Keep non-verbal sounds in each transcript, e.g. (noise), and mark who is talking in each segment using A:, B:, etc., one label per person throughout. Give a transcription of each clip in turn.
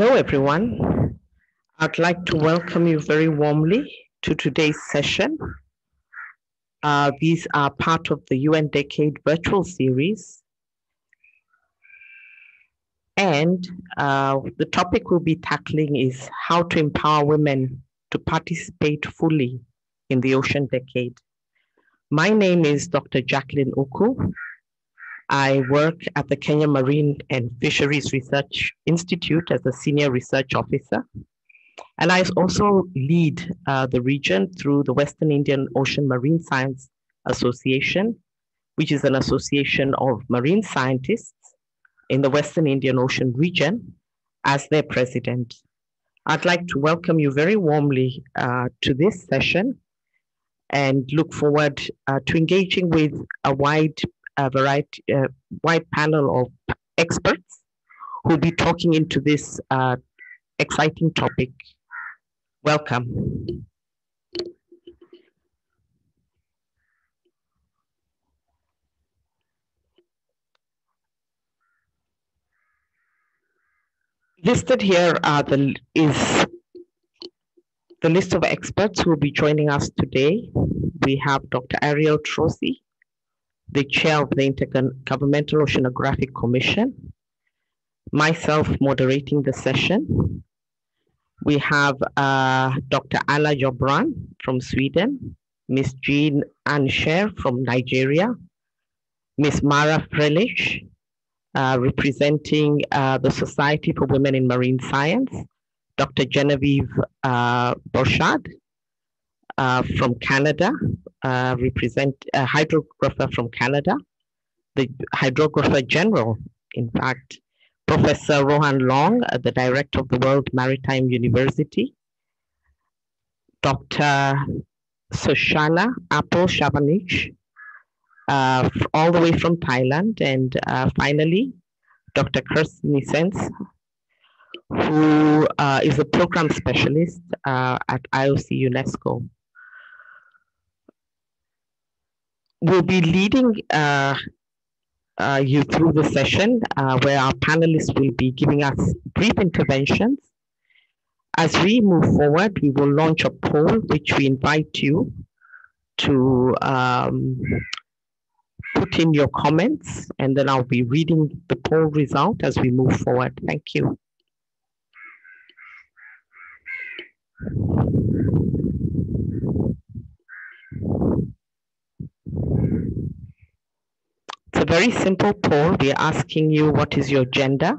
A: Hello, everyone. I'd like to welcome you very warmly to today's session. Uh, these are part of the UN Decade virtual series. And uh, the topic we'll be tackling is how to empower women to participate fully in the Ocean Decade. My name is Dr. Jacqueline Uku. I work at the Kenya Marine and Fisheries Research Institute as a senior research officer. And I also lead uh, the region through the Western Indian Ocean Marine Science Association, which is an association of marine scientists in the Western Indian Ocean region as their president. I'd like to welcome you very warmly uh, to this session and look forward uh, to engaging with a wide a variety, uh, wide panel of experts who'll be talking into this uh, exciting topic. Welcome. Listed here are the is the list of experts who will be joining us today. We have Dr. Ariel Troisi, the chair of the Intergovernmental Oceanographic Commission, myself moderating the session. We have uh, Dr. Anna Jöborn from Sweden, Ms. Jean Anishere from Nigeria, Ms. Mara Freilich, uh, representing uh, the Society for Women in Marine Science, Dr. Genevieve uh, Béchard uh, from Canada, uh, represent a hydrographer from Canada, the hydrographer general, in fact, Professor Ronán Long, uh, the director of the World Maritime University, Dr. Suchana Apple Chavanich, uh, all the way from Thailand, and uh, finally, Dr. Kirsten Isensee, who uh, is a program specialist uh, at IOC UNESCO. We'll be leading uh, uh, you through the session uh, where our panelists will be giving us brief interventions. As we move forward, we will launch a poll which we invite you to um, put in your comments and then I'll be reading the poll result as we move forward. Thank you. It's a very simple poll. We are asking you what is your gender.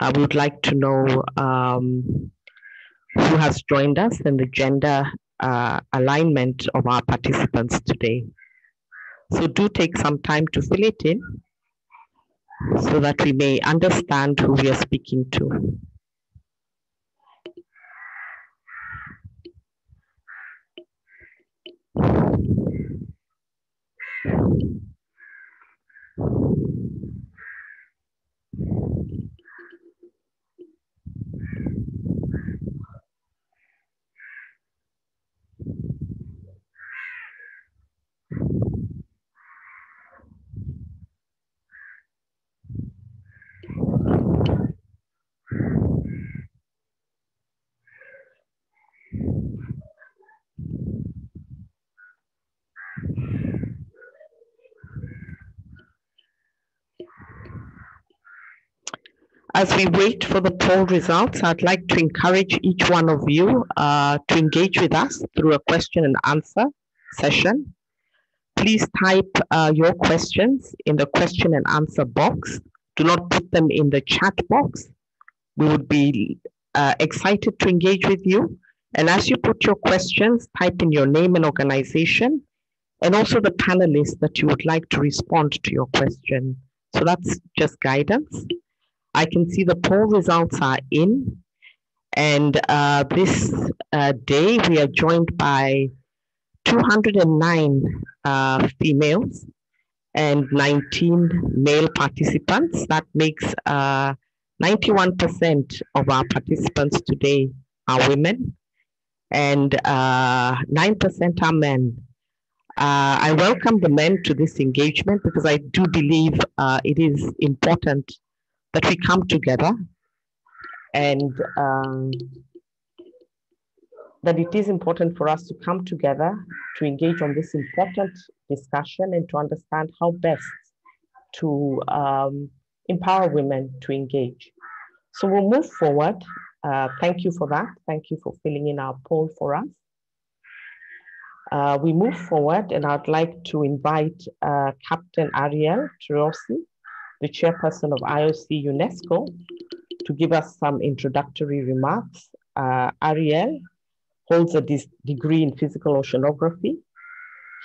A: Uh, we would like to know um, who has joined us and the gender uh, alignment of our participants today. So do take some time to fill it in so that we may understand who we are speaking to. As we wait for the poll results, I'd like to encourage each one of you uh, to engage with us through a question and answer session. Please type uh, your questions in the question and answer box. Do not put them in the chat box. We would be uh, excited to engage with you. And as you put your questions, type in your name and organization, and also the panelists that you would like to respond to your question. So that's just guidance. I can see the poll results are in. And uh, this uh, day, we are joined by 209 uh, females and 19 male participants. That makes 91% uh, of our participants today are women and 9% uh, are men. Uh, I welcome the men to this engagement because I do believe it is important that we come together and um, that it is important for us to come together to engage on this important discussion and to understand how best to um, empower women to engage. So we'll move forward. Uh, thank you for that. Thank you for filling in our poll for us. Uh, we move forward and I'd like to invite uh, Captain Ariel Troisi, the chairperson of IOC UNESCO, to give us some introductory remarks. Uh, Ariel holds a degree in physical oceanography.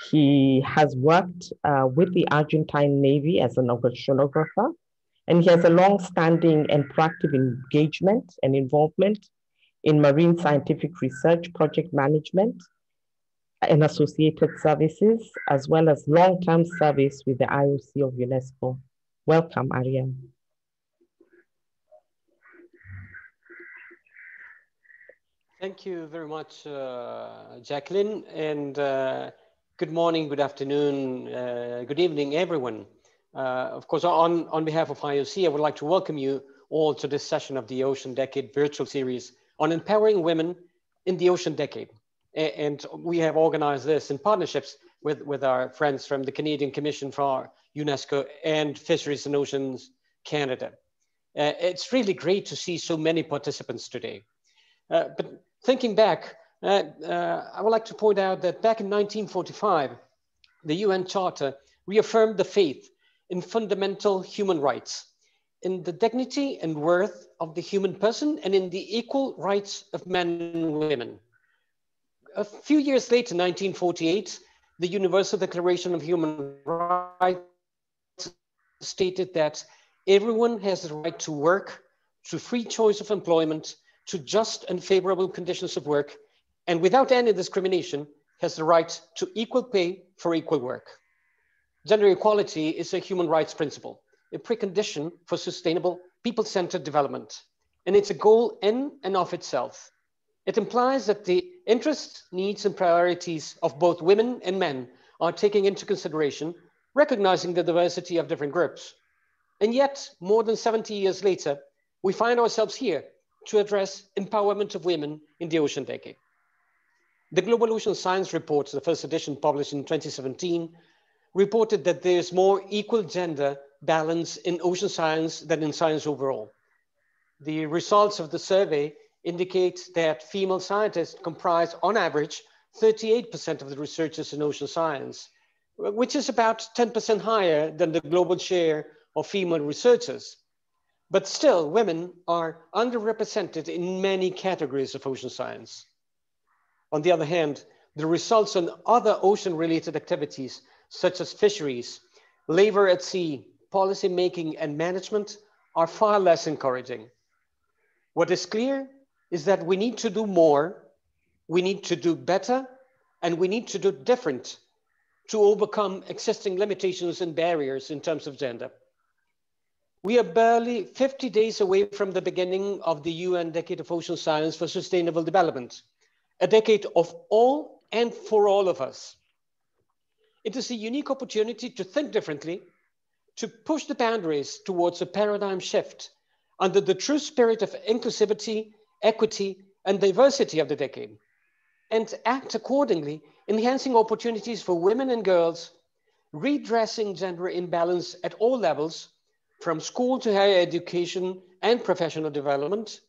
A: He has worked uh, with the Argentine Navy as an oceanographer, and he has a long-standing and proactive engagement and involvement in marine scientific research, project management, and associated services, as well as long-term service with the IOC of UNESCO. Welcome, Ariel.
B: Thank you very much, uh, Jacqueline, and uh, good morning, good afternoon, uh, good evening, everyone. Uh, of course, on, on behalf of IOC, I would like to welcome you all to this session of the Ocean Decade virtual series on empowering women in the Ocean Decade. And we have organized this in partnerships with, with our friends from the Canadian Commission for UNESCO and Fisheries and Oceans Canada. Uh, it's really great to see so many participants today. Uh, but thinking back, uh, uh, I would like to point out that back in 1945, the UN Charter reaffirmed the faith in fundamental human rights, in the dignity and worth of the human person, and in the equal rights of men and women. A few years later, 1948, the Universal Declaration of Human Rights stated that everyone has the right to work, to free choice of employment, to just and favorable conditions of work, and without any discrimination, has the right to equal pay for equal work. Gender equality is a human rights principle, a precondition for sustainable people-centered development. And it's a goal in and of itself. It implies that the interests, needs, and priorities of both women and men are taken into consideration, recognizing the diversity of different groups. And yet, more than 70 years later, we find ourselves here to address empowerment of women in the ocean decade. The Global Ocean Science Report, the first edition published in 2017, reported that there's more equal gender balance in ocean science than in science overall. The results of the survey indicate that female scientists comprise, on average, 38% of the researchers in ocean science, which is about 10% higher than the global share of female researchers. But still, women are underrepresented in many categories of ocean science. On the other hand, the results on other ocean-related activities, such as fisheries, labor at sea, policy making, and management, are far less encouraging. What is clear is that we need to do more, we need to do better, and we need to do different to overcome existing limitations and barriers in terms of gender. We are barely 50 days away from the beginning of the UN Decade of Ocean Science for Sustainable Development, a decade of all and for all of us. It is a unique opportunity to think differently, to push the boundaries towards a paradigm shift under the true spirit of inclusivity, equity, and diversity of the decade, and act accordingly, enhancing opportunities for women and girls, redressing gender imbalance at all levels, from school to higher education and professional development,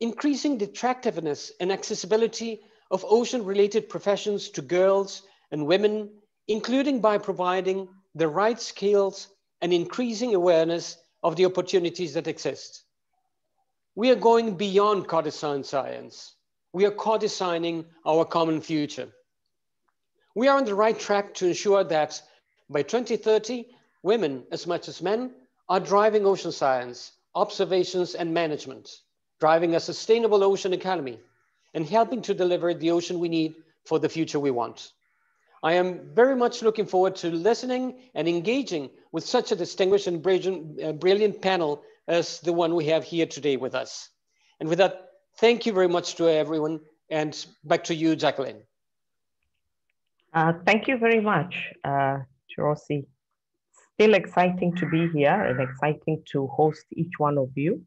B: increasing the attractiveness and accessibility of ocean-related professions to girls and women, including by providing the right skills and increasing awareness of the opportunities that exist. We are going beyond co-design science. We are co-designing our common future. We are on the right track to ensure that by 2030, women as much as men are driving ocean science, observations, and management, driving a sustainable ocean economy, and helping to deliver the ocean we need for the future we want. I am very much looking forward to listening and engaging with such a distinguished and brilliant, uh, brilliant panel as the one we have here today with us. And with that, thank you very much to everyone. And back to you, Jacqueline.
A: Uh, thank you very much, uh, Troisi still exciting to be here and exciting to host each one of you.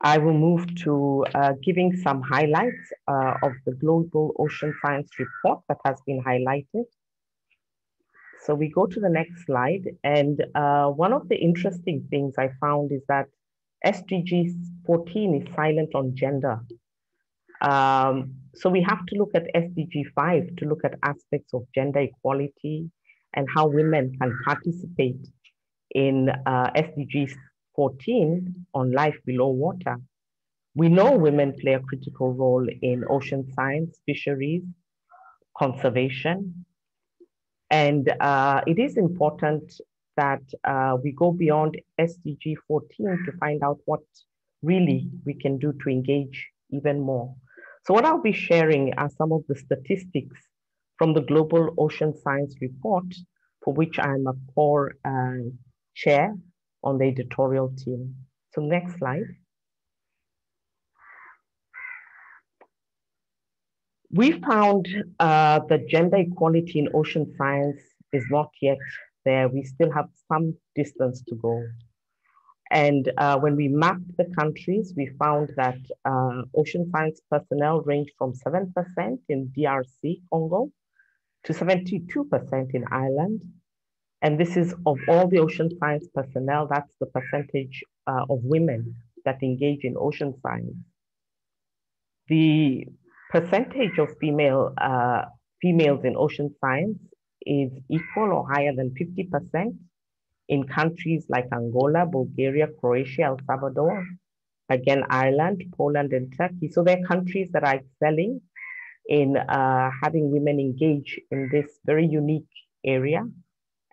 A: I will move to uh, giving some highlights uh, of the Global Ocean Science Report that has been highlighted. So we go to the next slide. And uh, one of the interesting things I found is that SDG 14 is silent on gender. Um, so we have to look at SDG 5 to look at aspects of gender equality and how women can participate in uh, SDG 14 on life below water. We know women play a critical role in ocean science, fisheries, conservation, and uh, it is important that uh, we go beyond SDG 14 to find out what really we can do to engage even more. So what I'll be sharing are some of the statistics from the Global Ocean Science Report, for which I'm a core uh, chair on the editorial team. So next slide. We found uh, that gender equality in ocean science is not yet there. We still have some distance to go. And uh, when we mapped the countries, we found that uh, ocean science personnel range from 7% in DRC, Congo, to 72% in Ireland. And this is of all the ocean science personnel, that's the percentage uh, of women that engage in ocean science. The percentage of female uh, females in ocean science is equal or higher than 50% in countries like Angola, Bulgaria, Croatia, El Salvador, again, Ireland, Poland, and Turkey. So they're countries that are excelling in uh, having women engage in this very unique area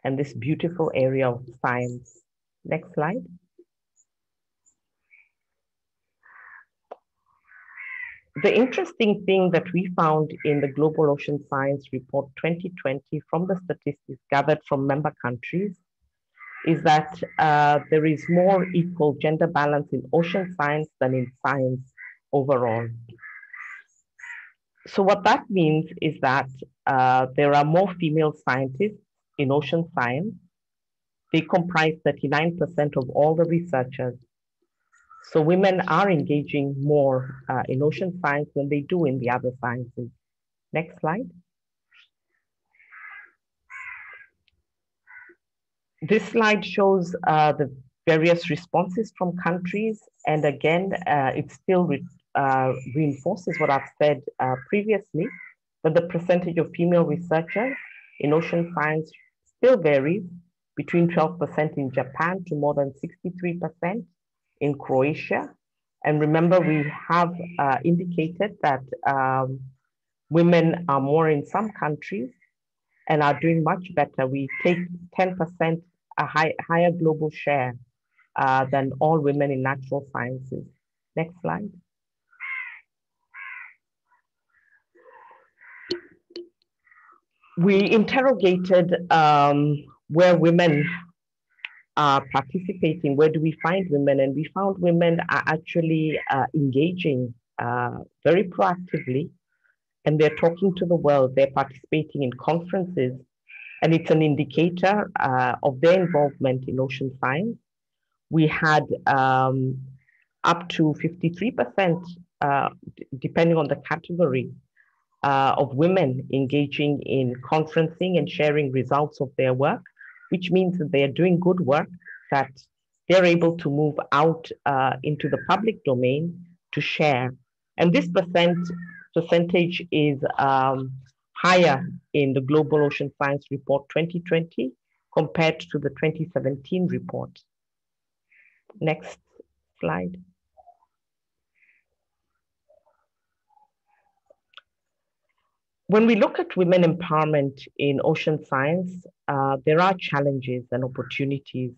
A: and this beautiful area of science. Next slide. The interesting thing that we found in the Global Ocean Science Report 2020 from the statistics gathered from member countries is that uh, there is more equal gender balance in ocean science than in science overall. So what that means is that uh, there are more female scientists in ocean science. They comprise 39% of all the researchers. So women are engaging more uh, in ocean science than they do in the other sciences. Next slide. This slide shows uh, the various responses from countries. And again, uh, it still re uh, reinforces what I've said uh, previously, that the percentage of female researchers in ocean science still varies between 12% in Japan to more than 63% in Croatia. And remember, we have uh, indicated that um, women are more in some countries and are doing much better. We take 10% a high, higher global share uh, than all women in natural sciences. Next slide. We interrogated um, where women are participating, where do we find women? And we found women are actually uh, engaging uh, very proactively and they're talking to the world, they're participating in conferences, and it's an indicator uh, of their involvement in ocean science. We had um, up to 53%, uh, depending on the category, uh, of women engaging in conferencing and sharing results of their work which means that they are doing good work, that they're able to move out uh, into the public domain to share. And this percent, percentage is um, higher in the Global Ocean Science Report 2020 compared to the 2017 report. Next slide. When we look at women empowerment in ocean science, uh, there are challenges and opportunities.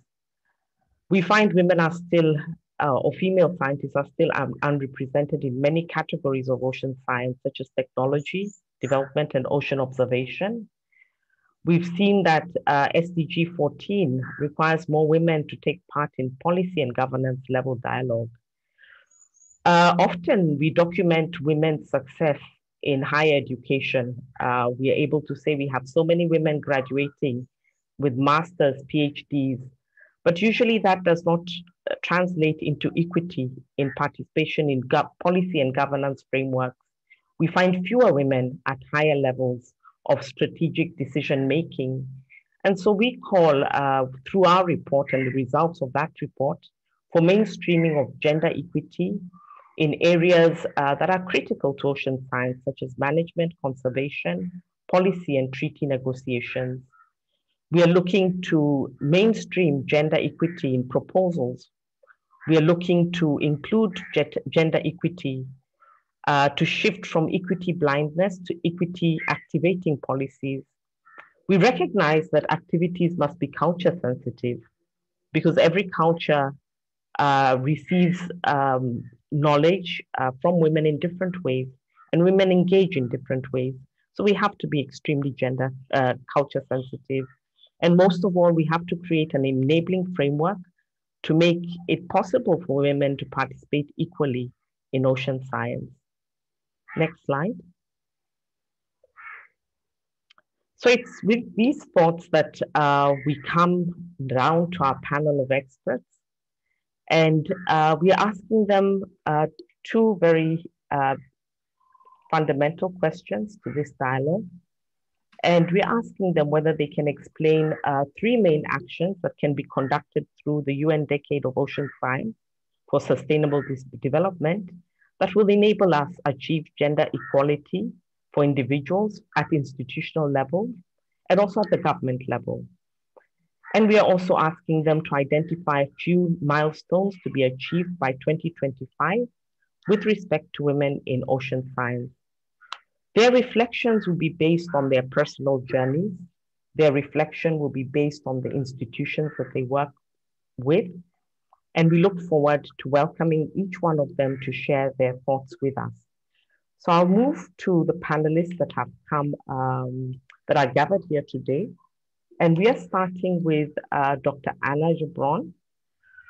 A: We find women are still, uh, or female scientists are still unrepresented in many categories of ocean science, such as technology, development, and ocean observation. We've seen that uh, SDG 14 requires more women to take part in policy and governance level dialogue. Uh, often we document women's success in higher education. Uh, we are able to say we have so many women graduating with masters, PhDs, but usually that does not translate into equity in participation in policy and governance frameworks, we find fewer women at higher levels of strategic decision making. And so we call, uh, through our report and the results of that report, for mainstreaming of gender equity in areas uh, that are critical to ocean science, such as management, conservation, policy, and treaty negotiations. We are looking to mainstream gender equity in proposals. We are looking to include gender equity uh, to shift from equity blindness to equity activating policies. We recognize that activities must be culture sensitive because every culture uh, receives um, knowledge uh, from women in different ways, and women engage in different ways. So we have to be extremely gender uh, culture sensitive. And most of all, we have to create an enabling framework to make it possible for women to participate equally in ocean science. Next slide. So it's with these thoughts that uh, we come down to our panel of experts. And uh, we are asking them uh, two very uh, fundamental questions to this dialogue. And we're asking them whether they can explain uh, three main actions that can be conducted through the UN Decade of Ocean Science for Sustainable Development that will enable us achieve gender equality for individuals at institutional level and also at the government level. And we are also asking them to identify a few milestones to be achieved by 2025 with respect to women in ocean science. Their reflections will be based on their personal journeys. Their reflection will be based on the institutions that they work with and we look forward to welcoming each one of them to share their thoughts with us. So I'll move to the panelists that have come, um, that are gathered here today. And we are starting with uh, Dr. Anna Jöborn.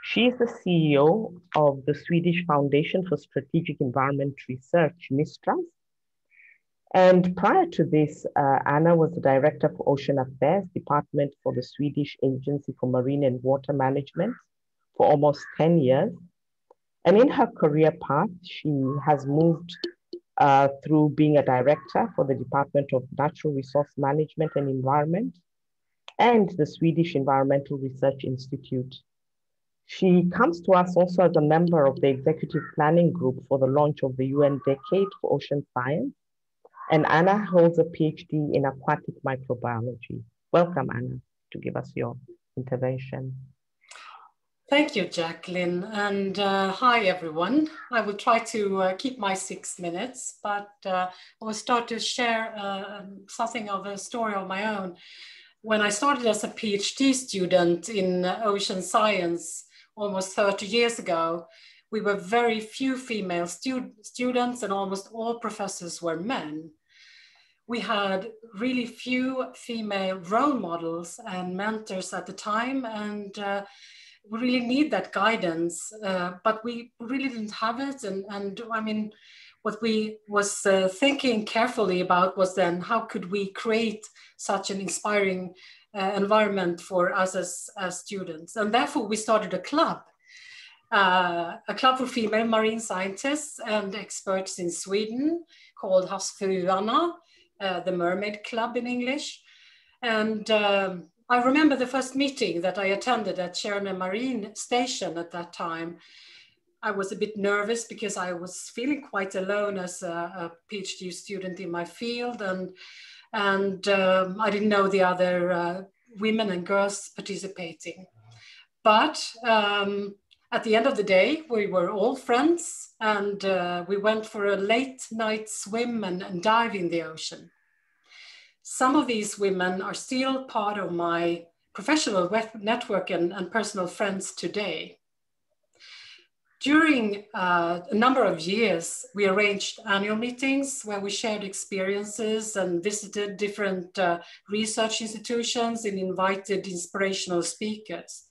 A: She is the CEO of the Swedish Foundation for Strategic Environment Research, MISTRAS. And prior to this, uh, Anna was the Director for Ocean Affairs Department for the Swedish Agency for Marine and Water Management for almost 10 years. And in her career path, she has moved uh, through being a director for the Department of Natural Resource Management and Environment and the Swedish Environmental Research Institute. She comes to us also as a member of the executive planning group for the launch of the UN Decade for Ocean Science. And Anna holds a PhD in aquatic microbiology. Welcome, Anna, to give us your intervention.
C: Thank you, Jacqueline. And uh, hi, everyone. I will try to uh, keep my six minutes, but uh, I will start to share uh, something of a story of my own. When I started as a PhD student in ocean science almost 30 years ago, we were very few female stu students and almost all professors were men. We had really few female role models and mentors at the time and uh, we really need that guidance, uh, but we really didn't have it. And, and I mean, what we was uh, thinking carefully about was then how could we create such an inspiring uh, environment for us as, as students? And therefore we started a club, uh, a club for female marine scientists and experts in Sweden called Havsfruarna, uh, the Mermaid Club in English. And um, I remember the first meeting that I attended at Tjärnö Marine Station at that time. I was a bit nervous because I was feeling quite alone as a, a PhD student in my field, and and um, I didn't know the other uh, women and girls participating. But um, at the end of the day, we were all friends, and uh, we went for a late night swim and, and dive in the ocean. Some of these women are still part of my professional network and, and personal friends today. During uh, a number of years, we arranged annual meetings where we shared experiences and visited different uh, research institutions and invited inspirational speakers.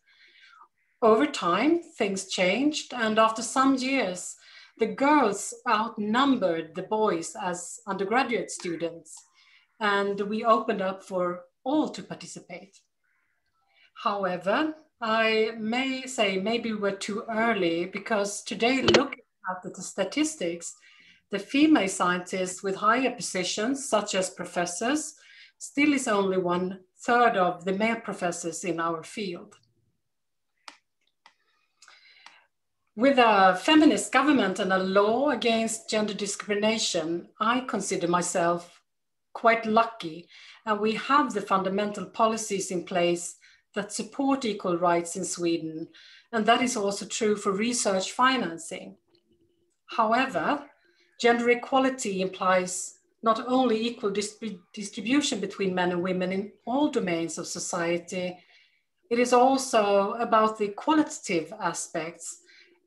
C: Over time, things changed, and after some years, the girls outnumbered the boys as undergraduate students and we opened up for all to participate. However, I may say maybe we're too early because today, looking at the statistics, the female scientists with higher positions, such as professors, still is only one third of the male professors in our field. With a feminist government and a law against gender discrimination, I consider myself quite lucky, and we have the fundamental policies in place that support equal rights in Sweden, and that is also true for research financing. However, gender equality implies not only equal distribution between men and women in all domains of society, it is also about the qualitative aspects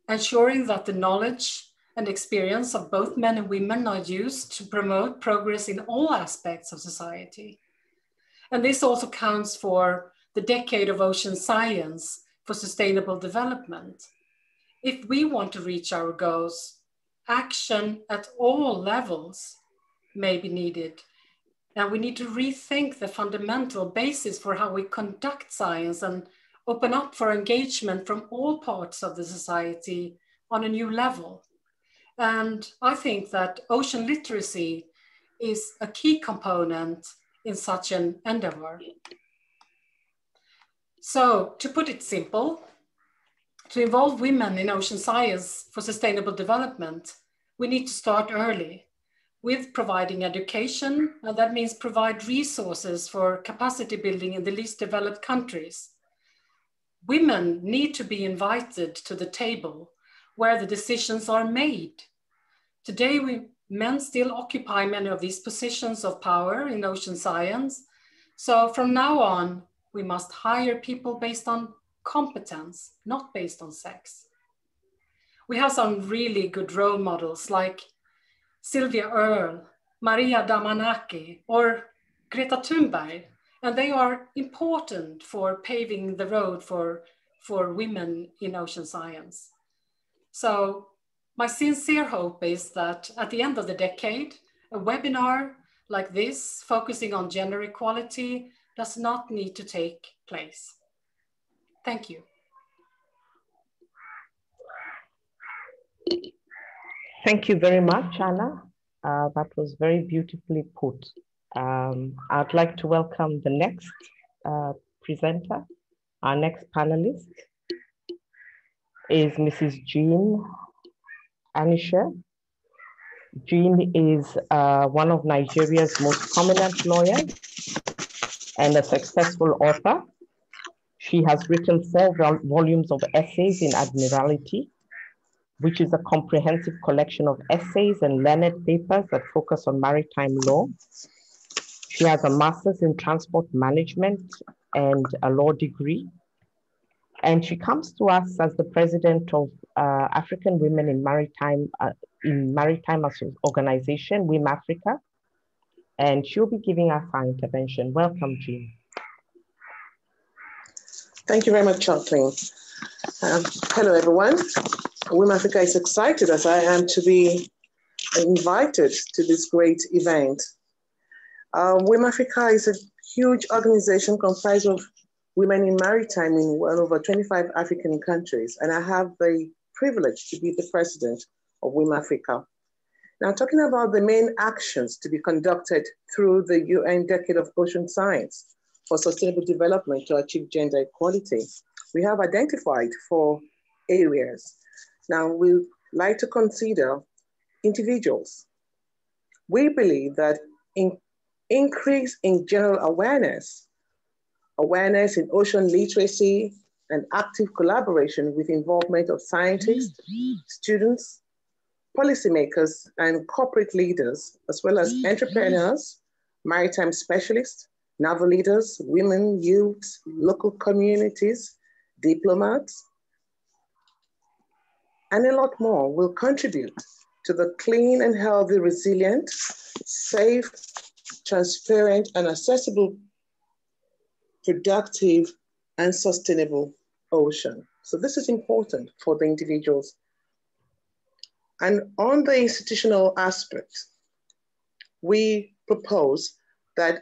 C: ensuring that the knowledge and experience of both men and women are used to promote progress in all aspects of society. And this also counts for the decade of ocean science for sustainable development. If we want to reach our goals, action at all levels may be needed. And we need to rethink the fundamental basis for how we conduct science and open up for engagement from all parts of the society on a new level. And I think that ocean literacy is a key component in such an endeavor. So to put it simple, to involve women in ocean science for sustainable development, we need to start early with providing education, and that means provide resources for capacity building in the least developed countries women need to be invited to the table where the decisions are made. Today, we, men still occupy many of these positions of power in ocean science. So from now on, we must hire people based on competence, not based on sex. We have some really good role models like Sylvia Earle, Maria Damanaki, or Greta Thunberg, and they are important for paving the road for, for women in ocean science. So my sincere hope is that at the end of the decade, a webinar like this, focusing on gender equality, does not need to take place. Thank you.
A: Thank you very much, Anna. Uh, that was very beautifully put. Um, I'd like to welcome the next uh, presenter. Our next panelist is Mrs. Jean Anishere. Jean is uh, one of Nigeria's most prominent lawyers and a successful author. She has written four volumes of essays in Admiralty, which is a comprehensive collection of essays and learned papers that focus on maritime law she has a master's in transport management and a law degree. And she comes to us as the president of uh, African Women in Maritime uh, in Maritime Organization, WIM Africa. And she'll be giving us our intervention. Welcome, Jean.
D: Thank you very much, Kathleen. Um, hello, everyone. WIM Africa is excited as I am to be invited to this great event. Uh, WIM Africa is a huge organization comprised of women in maritime in well over 25 African countries, and I have the privilege to be the president of WIM Africa. Now, talking about the main actions to be conducted through the UN Decade of Ocean Science for Sustainable Development to achieve gender equality, we have identified four areas. Now, we like to consider individuals. We believe that in increase in general awareness, awareness in ocean literacy, and active collaboration with involvement of scientists, students, policymakers, and corporate leaders, as well as mm-hmm. entrepreneurs, maritime specialists, naval leaders, women, youths, local communities, diplomats, and a lot more will contribute to the clean and healthy, resilient, safe, transparent, and accessible, productive, and sustainable ocean. So this is important for the individuals. And on the institutional aspect, we propose that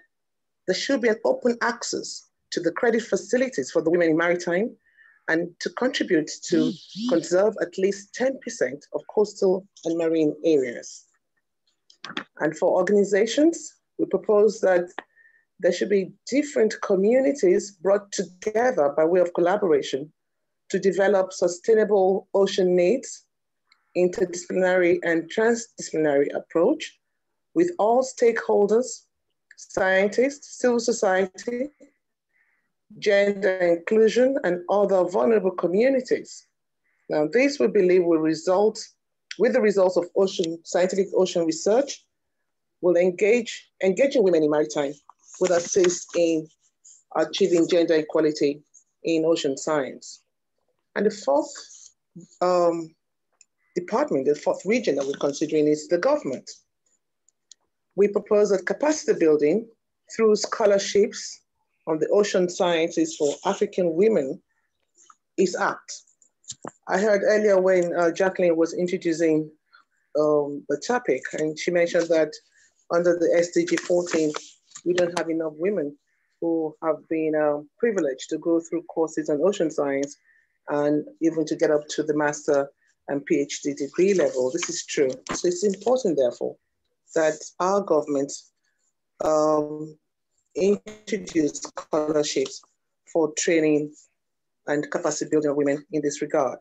D: there should be an open access to the credit facilities for the women in maritime and to contribute to conserve at least 10% of coastal and marine areas. And for organizations, we propose that there should be different communities brought together by way of collaboration to develop sustainable ocean needs, interdisciplinary and transdisciplinary approach with all stakeholders, scientists, civil society, gender inclusion, and other vulnerable communities. Now, this we believe will result, with the results of ocean, scientific ocean research, will engage, engaging women in maritime will assist in achieving gender equality in ocean science. And the fourth um, department, the fourth region that we're considering is the government. We propose that capacity building through scholarships on the ocean sciences for African women is apt. I heard earlier when uh, Jacqueline was introducing um, the topic, and she mentioned that under the SDG 14, we don't have enough women who have been um, privileged to go through courses on ocean science and even to get up to the master and PhD degree level. This is true. So it's important, therefore, that our government um, introduce scholarships for training and capacity building of women in this regard.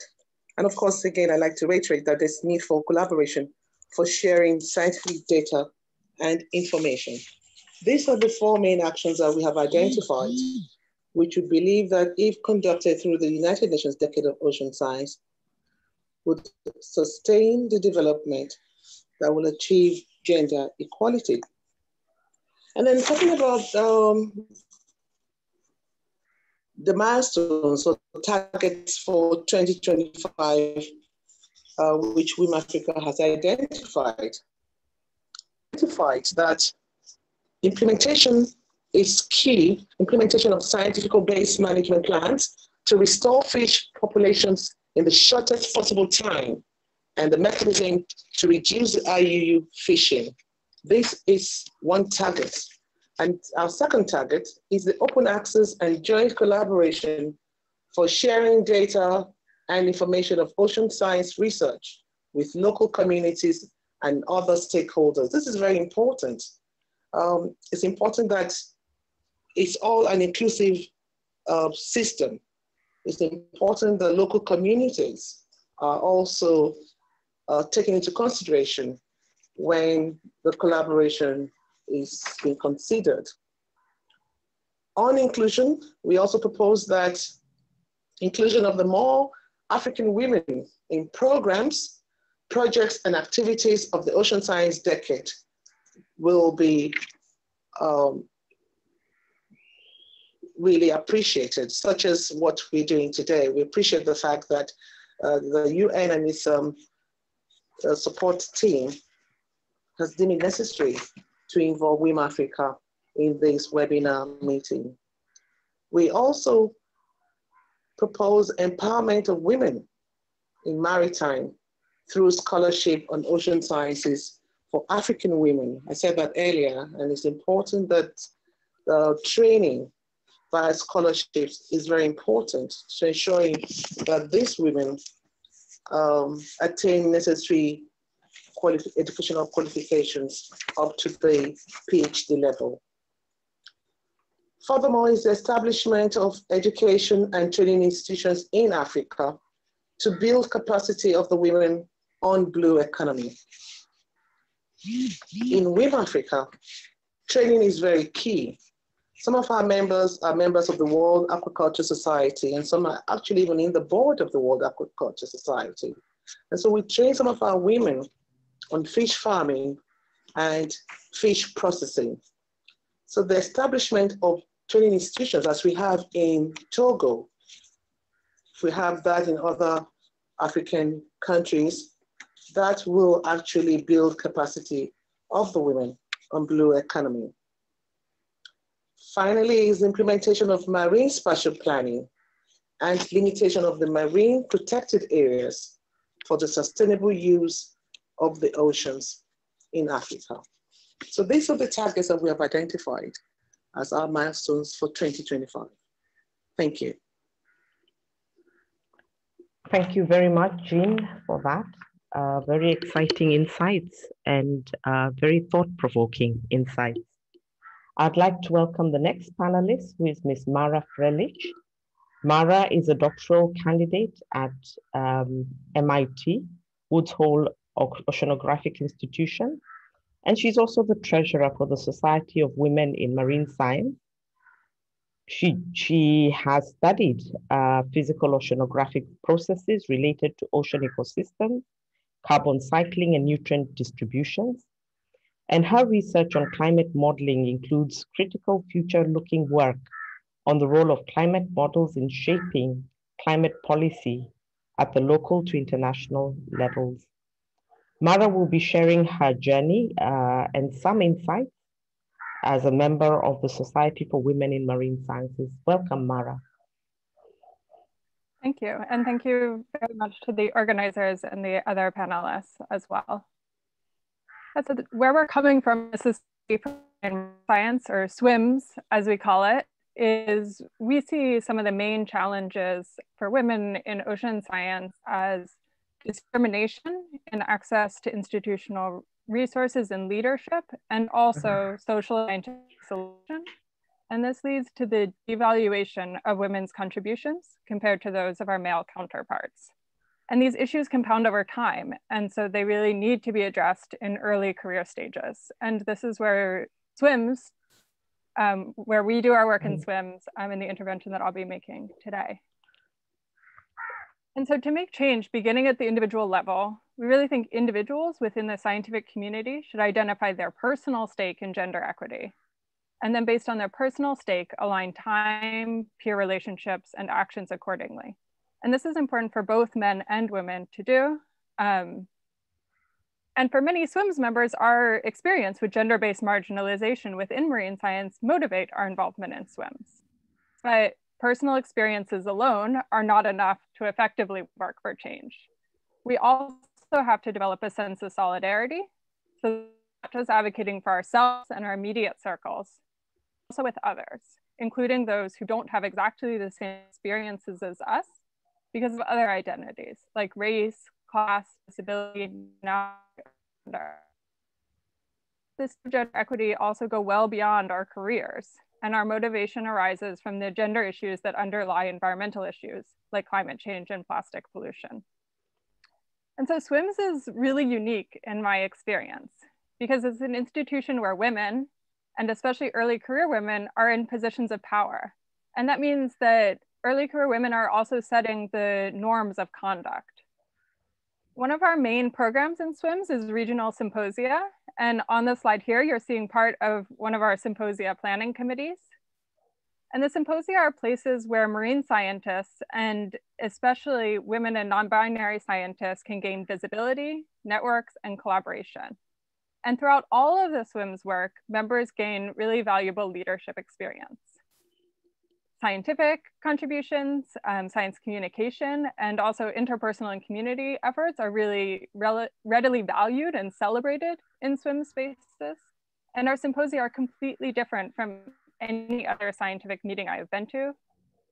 D: And of course, again, I like to reiterate that there's need for collaboration for sharing scientific data and information. These are the four main actions that we have identified, which we believe that if conducted through the United Nations Decade of Ocean Science, would sustain the development that will achieve gender equality. And then talking about um, the milestones or targets for 2025, uh, which WIM Africa has identified, identified that implementation is key, implementation of scientific-based management plans to restore fish populations in the shortest possible time and the mechanism to reduce the IUU fishing. This is one target. And our second target is the open access and joint collaboration for sharing data and information of ocean science research with local communities and other stakeholders. This is very important. Um, it's important that it's all an inclusive uh, system. It's important that local communities are also uh, taken into consideration when the collaboration is being considered. On inclusion, we also propose that inclusion of the more African women in programs, projects, and activities of the Ocean Science Decade will be um, really appreciated, such as what we're doing today. We appreciate the fact that uh, the UN and its um, uh, support team has deemed it necessary to involve WIM Africa in this webinar meeting. We also propose empowerment of women in maritime through scholarship on ocean sciences for African women. I said that earlier, and it's important that the training via scholarships is very important to ensuring that these women um, attain necessary quali- educational qualifications up to the PhD level. Furthermore, is the establishment of education and training institutions in Africa to build capacity of the women on blue economy. In WIM Africa, training is very key. Some of our members are members of the World Aquaculture Society, and some are actually even in the board of the World Aquaculture Society. And so we train some of our women on fish farming and fish processing. So the establishment of training institutions as we have in Togo, we have that in other African countries, that will actually build capacity of the women on blue economy. Finally is implementation of marine spatial planning and limitation of the marine protected areas for the sustainable use of the oceans in Africa. So these are the targets that we have identified as our milestones for 2025. Thank you.
A: Thank you very much, Jean, for that. Uh, very exciting insights and uh, very thought-provoking insights. I'd like to welcome the next panelist, who is Ms. Mara Freilich. Mara is a doctoral candidate at um, MIT, Woods Hole Oceanographic Institution, and she's also the treasurer for the Society of Women in Marine Science. She, she has studied uh, physical oceanographic processes related to ocean ecosystems, carbon cycling, and nutrient distributions. And her research on climate modeling includes critical future looking work on the role of climate models in shaping climate policy at the local to international levels. Mara will be sharing her journey uh, and some insights as a member of the Society for Women in Marine Sciences. Welcome, Mara.
E: Thank you. And thank you very much to the organizers and the other panelists as well. So where we're coming from, this is science or SWIMS, as we call it, is we see some of the main challenges for women in ocean science as discrimination in access to institutional resources and leadership, and also mm-hmm. social scientific solution. And this leads to the devaluation of women's contributions compared to those of our male counterparts. And these issues compound over time. And so they really need to be addressed in early career stages. And this is where SWIMS, um, where we do our work in mm-hmm. SWIMS, um, in the intervention that I'll be making today. And so to make change beginning at the individual level, we really think individuals within the scientific community should identify their personal stake in gender equity. And then based on their personal stake, align time, peer relationships, and actions accordingly. And this is important for both men and women to do. Um, and for many SWIMS members, our experience with gender-based marginalization within marine science motivate our involvement in SWIMS. But personal experiences alone are not enough to effectively work for change. We also have to develop a sense of solidarity, so not just advocating for ourselves and our immediate circles, also with others, including those who don't have exactly the same experiences as us because of other identities like race, class, disability, gender. This gender equity also go well beyond our careers and our motivation arises from the gender issues that underlie environmental issues like climate change and plastic pollution. And so SWIMS is really unique in my experience because it's an institution where women, and especially early career women, are in positions of power. And that means that early career women are also setting the norms of conduct. One of our main programs in SWIMS is regional symposia. And on the slide here, you're seeing part of one of our symposia planning committees. And the symposia are places where marine scientists and especially women and non-binary scientists can gain visibility, networks, and collaboration. And throughout all of the SWIMS work, members gain really valuable leadership experience scientific contributions, um, science communication, and also interpersonal and community efforts are really readily valued and celebrated in SWIMS spaces. And our symposia are completely different from any other scientific meeting I have been to,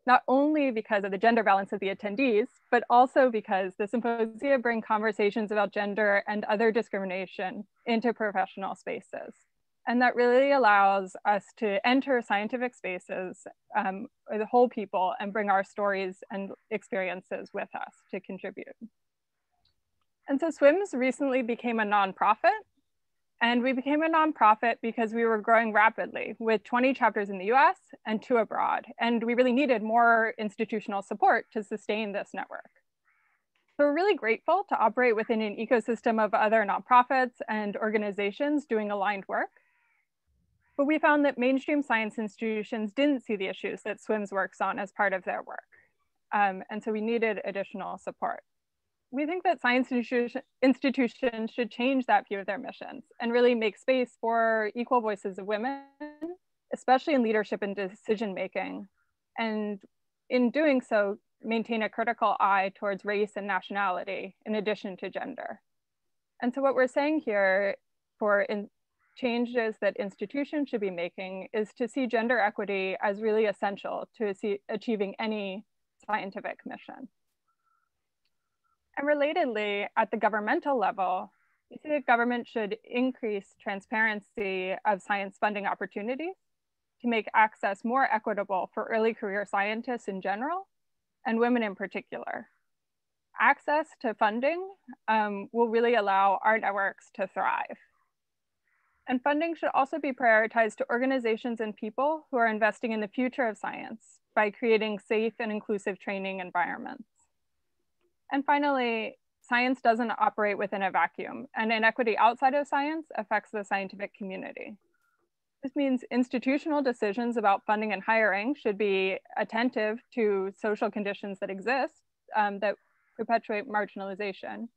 E: not only because of the gender balance of the attendees, but also because the symposia bring conversations about gender and other discrimination into professional spaces. And that really allows us to enter scientific spaces um, with whole people and bring our stories and experiences with us to contribute. And so SWIMS recently became a nonprofit. And we became a nonprofit because we were growing rapidly with 20 chapters in the US and two abroad. And we really needed more institutional support to sustain this network. So we're really grateful to operate within an ecosystem of other nonprofits and organizations doing aligned work. But we found that mainstream science institutions didn't see the issues that SWIMS works on as part of their work. Um, and so we needed additional support. We think that science institutions should change that view of their missions and really make space for equal voices of women, especially in leadership and decision making. And in doing so, maintain a critical eye towards race and nationality in addition to gender. And so what we're saying here for in, changes that institutions should be making is to see gender equity as really essential to achieving any scientific mission. And relatedly, at the governmental level, we see that government should increase transparency of science funding opportunities to make access more equitable for early career scientists in general and women in particular. Access to funding um, will really allow our networks to thrive. And funding should also be prioritized to organizations and people who are investing in the future of science by creating safe and inclusive training environments. And finally, science doesn't operate within a vacuum, and inequity outside of science affects the scientific community. This means institutional decisions about funding and hiring should be attentive to social conditions that exist um, that perpetuate marginalization.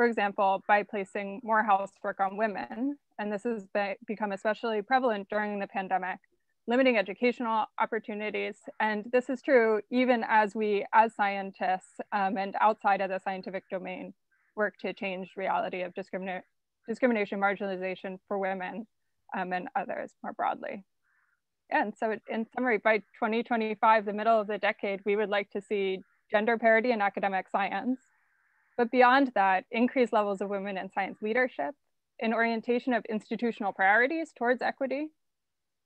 E: For example, by placing more housework on women, and this has be become especially prevalent during the pandemic, limiting educational opportunities. And this is true even as we, as scientists um, and outside of the scientific domain, work to change reality of discrimination, marginalization for women um, and others more broadly. And so in summary, by 2025, the middle of the decade, we would like to see gender parity in academic science. But beyond that, increased levels of women in science leadership, an orientation of institutional priorities towards equity,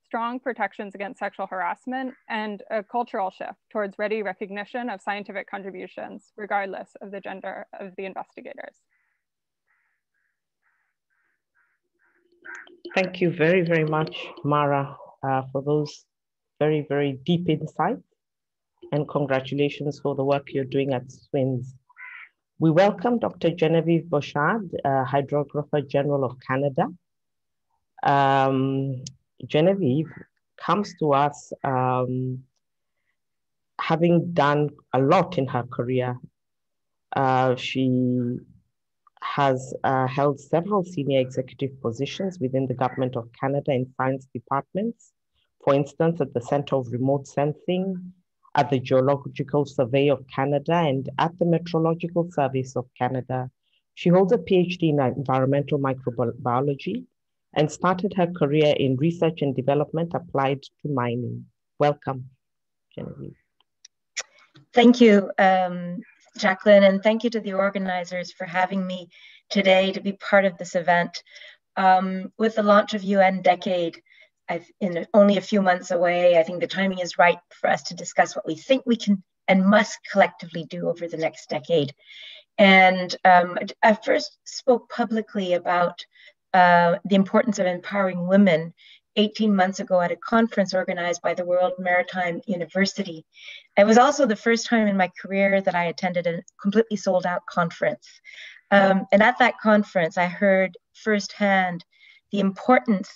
E: strong protections against sexual harassment, and a cultural shift towards ready recognition of scientific contributions, regardless of the gender of the investigators.
A: Thank you very, very much, Mara, uh, for those very, very deep insights. And congratulations for the work you're doing at SWIMS. We welcome Dr. Genevieve Béchard, uh, Hydrographer General of Canada. Um, Genevieve comes to us um, having done a lot in her career. Uh, she has uh, held several senior executive positions within the Government of Canada in science departments, for instance, at the Center of Remote Sensing, at the Geological Survey of Canada, and at the Meteorological Service of Canada. She holds a PhD in environmental microbiology and started her career in research and development applied to mining. Welcome, Genevieve.
F: Thank you. Um, Jacqueline, and thank you to the organizers for having me today to be part of this event. Um, with the launch of UN Decade, I've, in only a few months away, I think the timing is right for us to discuss what we think we can and must collectively do over the next decade. And um, I first spoke publicly about uh, the importance of empowering women 18 months ago at a conference organized by the World Maritime University. It was also the first time in my career that I attended a completely sold out conference. Um, and at that conference, I heard firsthand the importance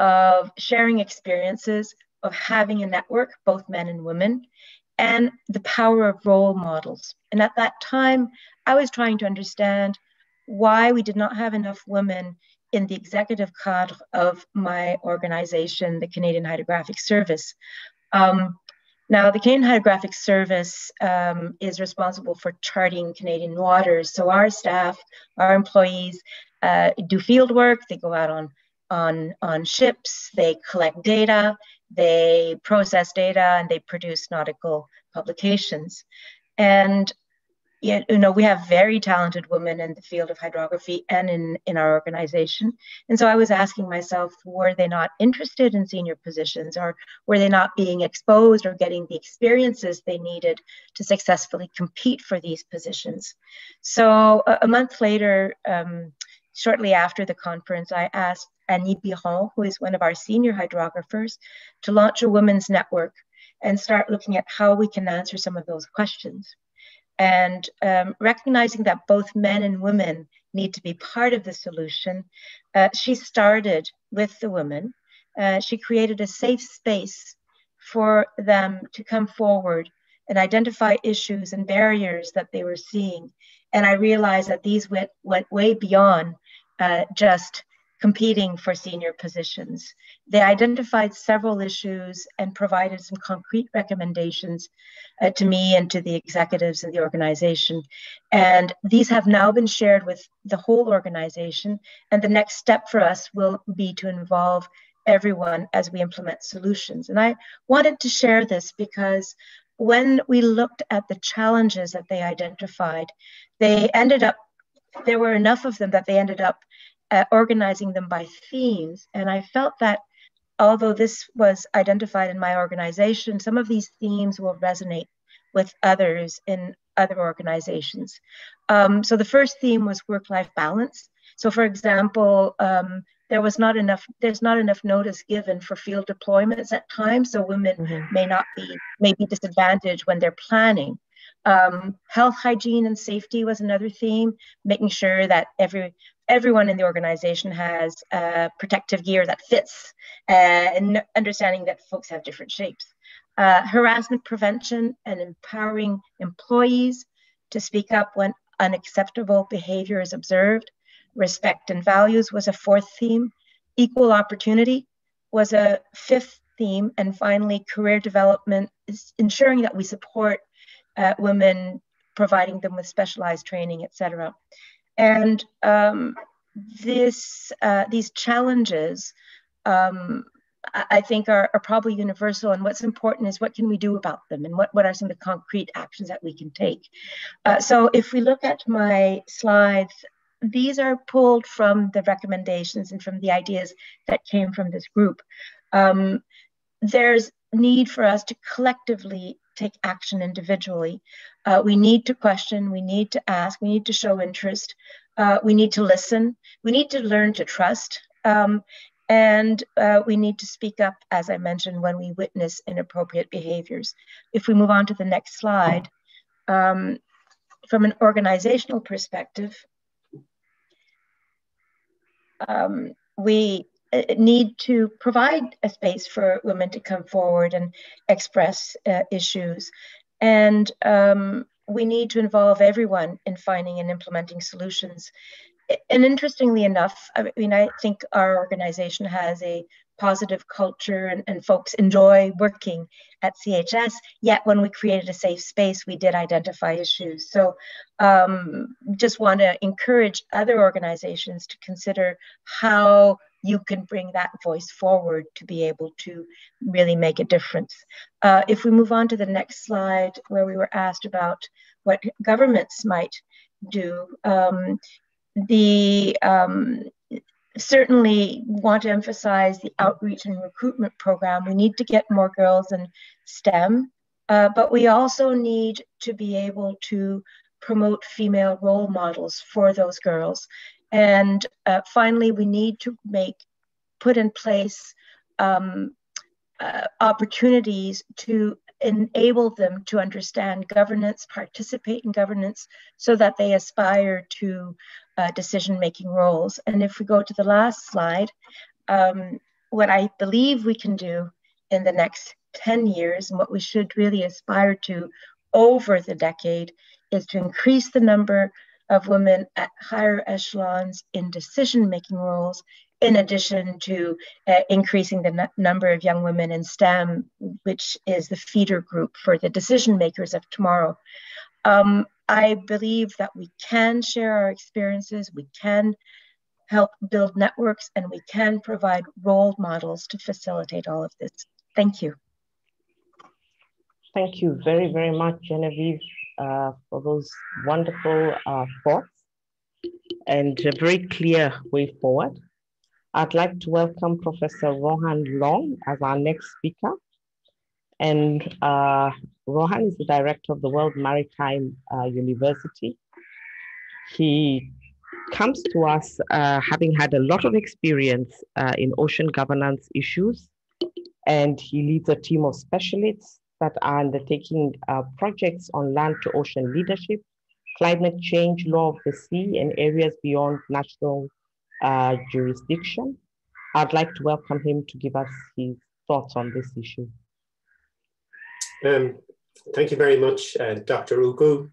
F: of sharing experiences, of having a network, both men and women, and the power of role models. And at that time, I was trying to understand why we did not have enough women in the executive cadre of my organization, the Canadian Hydrographic Service. Um, now, the Canadian Hydrographic Service um, is responsible for charting Canadian waters. So our staff, our employees uh, do field work. They go out on, on, on ships, they collect data, they process data, and they produce nautical publications. And you know, we have very talented women in the field of hydrography and in, in our organization. And so I was asking myself, were they not interested in senior positions or were they not being exposed or getting the experiences they needed to successfully compete for these positions? So a, a month later, um, shortly after the conference, I asked Annie Biron, who is one of our senior hydrographers, to launch a women's network and start looking at how we can answer some of those questions and um, recognizing that both men and women need to be part of the solution, uh, she started with the women. Uh, she created a safe space for them to come forward and identify issues and barriers that they were seeing. And I realized that these went, went way beyond uh, just competing for senior positions. They identified several issues and provided some concrete recommendations uh, to me and to the executives of the organization. And these have now been shared with the whole organization. And the next step for us will be to involve everyone as we implement solutions. And I wanted to share this because when we looked at the challenges that they identified, they ended up, there were enough of them that they ended up uh, organizing them by themes. And I felt that although this was identified in my organization, some of these themes will resonate with others in other organizations. Um, so the first theme was work-life balance. So for example, um, there was not enough, there's not enough notice given for field deployments at times. So women mm-hmm. may not be, may be disadvantaged when they're planning. Um, health, hygiene, and safety was another theme, making sure that every everyone in the organization has uh, protective gear that fits uh, and understanding that folks have different shapes. Uh, harassment prevention and empowering employees to speak up when unacceptable behavior is observed. Respect and values was a fourth theme. Equal opportunity was a fifth theme. And finally, career development is ensuring that we support uh, women, providing them with specialized training, etc. And um, this, uh, these challenges, um, I think, are, are, probably universal. And what's important is what can we do about them and what, what are some of the concrete actions that we can take. Uh, so if we look at my slides, these are pulled from the recommendations and from the ideas that came from this group. Um, there's need for us to collectively take action individually. Uh, we need to question, we need to ask, we need to show interest, uh, we need to listen, we need to learn to trust, um, and uh, we need to speak up, as I mentioned, when we witness inappropriate behaviors. If we move on to the next slide, um, from an organizational perspective, um, we need to provide a space for women to come forward and express uh, issues. And um, we need to involve everyone in finding and implementing solutions. And interestingly enough, I mean, I think our organization has a positive culture and, and folks enjoy working at CHS. Yet when we created a safe space, we did identify issues. So um, just want to encourage other organizations to consider how you can bring that voice forward to be able to really make a difference. Uh, if we move on to the next slide, where we were asked about what governments might do, um, the um, certainly want to emphasize the outreach and recruitment program. We need to get more girls in STEM, uh, but we also need to be able to promote female role models for those girls. And uh, finally, we need to make, put in place um, uh, opportunities to enable them to understand governance, participate in governance, so that they aspire to uh, decision making roles. And if we go to the last slide, um, what I believe we can do in the next 10 years and what we should really aspire to over the decade is to increase the number of women at higher echelons in decision making roles, in addition to uh, increasing the number of young women in STEM, which is the feeder group for the decision makers of tomorrow. Um, I believe that we can share our experiences, we can help build networks, and we can provide role models to facilitate all of this. Thank you.
A: Thank you very, very much, Genevieve, uh, for those wonderful uh, thoughts and a very clear way forward. I'd like to welcome Professor Ronán Long as our next speaker. And uh, Rohan is the director of the World Maritime uh, University. He comes to us uh, having had a lot of experience in ocean governance issues, and he leads a team of specialists that are undertaking uh, projects on land to ocean leadership, climate change, law of the sea, and areas beyond national uh, jurisdiction. I'd like to welcome him to give us his thoughts on this issue.
G: Um, thank you very much, uh, Dr. Uku.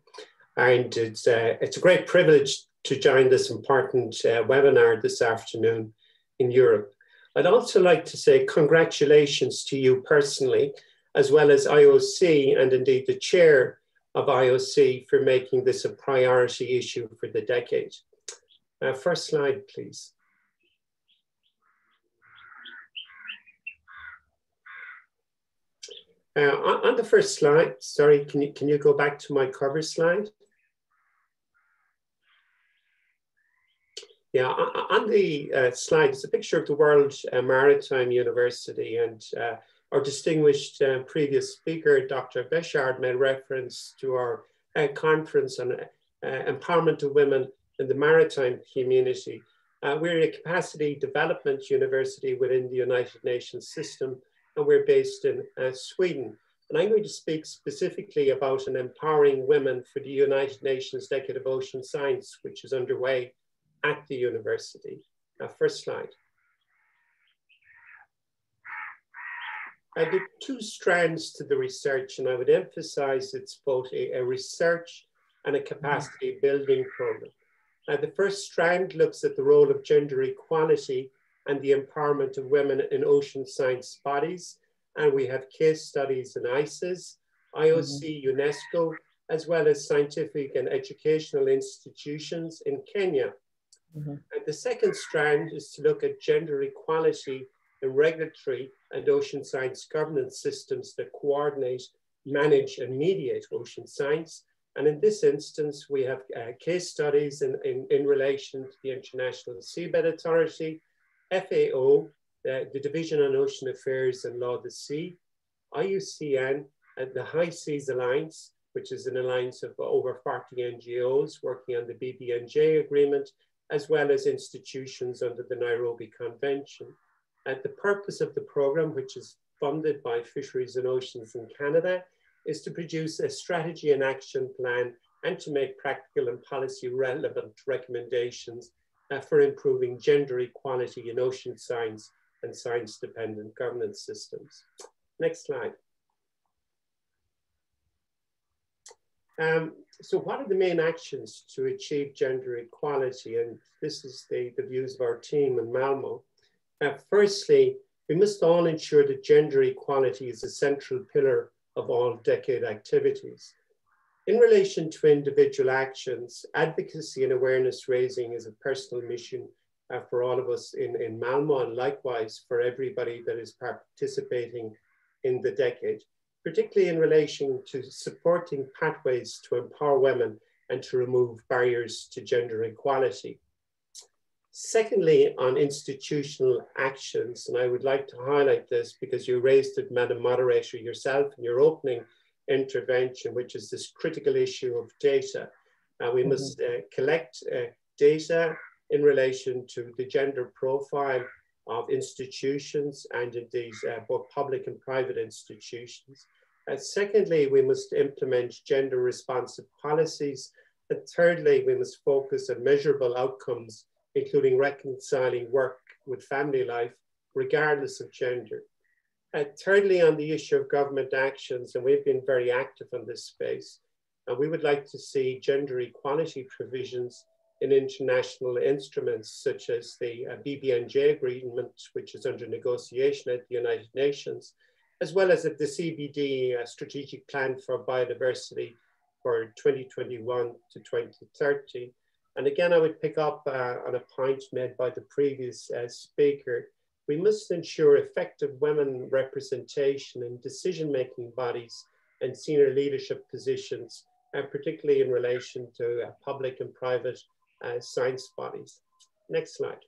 G: And it's, uh, it's a great privilege to join this important uh, webinar this afternoon in Europe. I'd also like to say congratulations to you personally, as well as IOC and indeed the chair of IOC for making this a priority issue for the decade. Uh, first slide, please. Uh, on, the first slide, sorry, can you, can you go back to my cover slide? Yeah, on the uh, slide, it's a picture of the World uh, Maritime University and uh, our distinguished uh, previous speaker, Dr. Béchard, made reference to our uh, conference on empowerment of women in the maritime community. we're a capacity development university within the United Nations system and we're based in uh, Sweden. And I'm going to speak specifically about an empowering women for the United Nations Decade of Ocean Science, which is underway at the university. Uh, first slide. I did two strands to the research, and I would emphasize it's both a, a research and a capacity building program. Uh, the first strand looks at the role of gender equality and the empowerment of women in ocean science bodies. And we have case studies in ISIS, IOC, mm -hmm. UNESCO, as well as scientific and educational institutions in Kenya. Mm -hmm. And the second strand is to look at gender equality in regulatory and ocean science governance systems that coordinate, manage, and mediate ocean science. And in this instance, we have uh, case studies in, in, in relation to the International Seabed Authority, FAO, the, the Division on Ocean Affairs and Law of the Sea, IUCN, and the High Seas Alliance, which is an alliance of over 40 NGOs working on the BBNJ agreement, as well as institutions under the Nairobi Convention. The purpose of the program, which is funded by Fisheries and Oceans in Canada, is to produce a strategy and action plan and to make practical and policy relevant recommendations uh, for improving gender equality in ocean science and science-dependent governance systems. Next slide. Um, so what are the main actions to achieve gender equality? And this is the, the views of our team in Malmo. Uh, firstly, we must all ensure that gender equality is a central pillar of all decade activities. In relation to individual actions, advocacy and awareness raising is a personal mission uh, for all of us in, in Malmo and likewise for everybody that is participating in the decade, particularly in relation to supporting pathways to empower women and to remove barriers to gender equality. Secondly, on institutional actions, and I would like to highlight this because you raised it, Madam Moderator, yourself in your opening intervention, which is this critical issue of data. Uh, we mm -hmm. must uh, collect uh, data in relation to the gender profile of institutions and indeed uh, both public and private institutions. And secondly, we must implement gender responsive policies. And thirdly, we must focus on measurable outcomes, including reconciling work with family life, regardless of gender. Uh, thirdly, on the issue of government actions, and we've been very active on this space, and we would like to see gender equality provisions in international instruments such as the uh, BBNJ agreement, which is under negotiation at the United Nations, as well as at the CBD uh, strategic plan for biodiversity for 2021 to 2030. And again, I would pick up uh, on a point made by the previous uh, speaker we must ensure effective women representation in decision-making bodies and senior leadership positions, and particularly in relation to uh, public and private uh, science bodies. Next slide.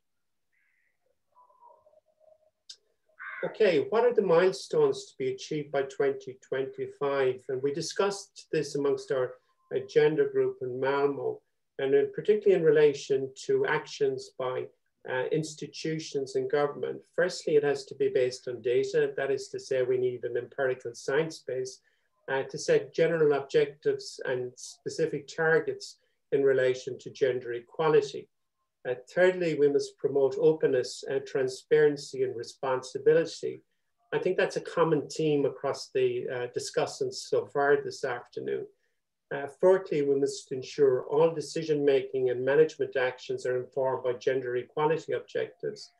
G: Okay, what are the milestones to be achieved by 2025? And we discussed this amongst our uh, gender group in Malmo, and in, particularly in relation to actions by uh, institutions and government. Firstly, it has to be based on data. That is to say, we need an empirical science base uh, to set general objectives and specific targets in relation to gender equality. Uh, thirdly, we must promote openness and transparency and responsibility. I think that's a common theme across the uh, discussants so far this afternoon. Uh, fourthly, we must ensure all decision-making and management actions are informed by gender equality objectives.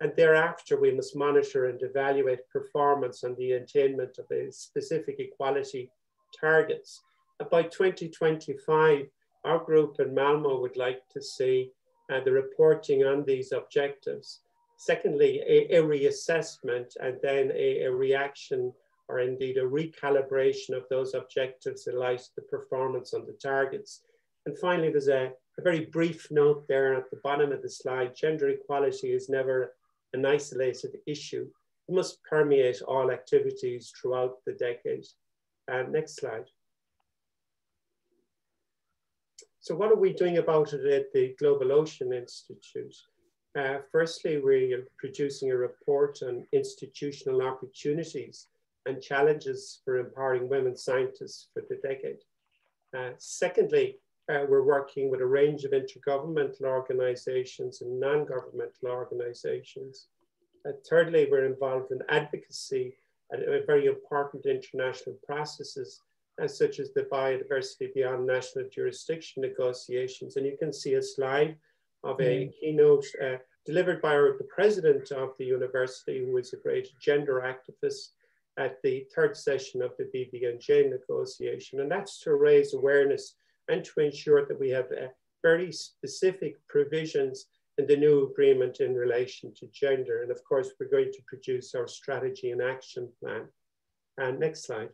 G: And thereafter, we must monitor and evaluate performance on the attainment of a specific equality targets. And by 2025, our group in Malmo would like to see uh, the reporting on these objectives. Secondly, a, a reassessment and then a, a reaction or indeed a recalibration of those objectives in light of the performance on the targets. And finally, there's a, a very brief note there at the bottom of the slide. Gender equality is never an isolated issue. It must permeate all activities throughout the decade. Uh, next slide. So what are we doing about it at the Global Ocean Institute? Uh, firstly, we are producing a report on institutional opportunities and challenges for empowering women scientists for the decade. Uh, secondly, uh, we're working with a range of intergovernmental organizations and non-governmental organizations. Uh, thirdly, we're involved in advocacy and very important international processes as such as the biodiversity beyond national jurisdiction negotiations. And you can see a slide of a mm. keynote uh, delivered by the president of the university, who is a great gender activist at the third session of the BBNJ negotiation. And that's to raise awareness and to ensure that we have uh, very specific provisions in the new agreement in relation to gender. And of course, we're going to produce our strategy and action plan. And next slide.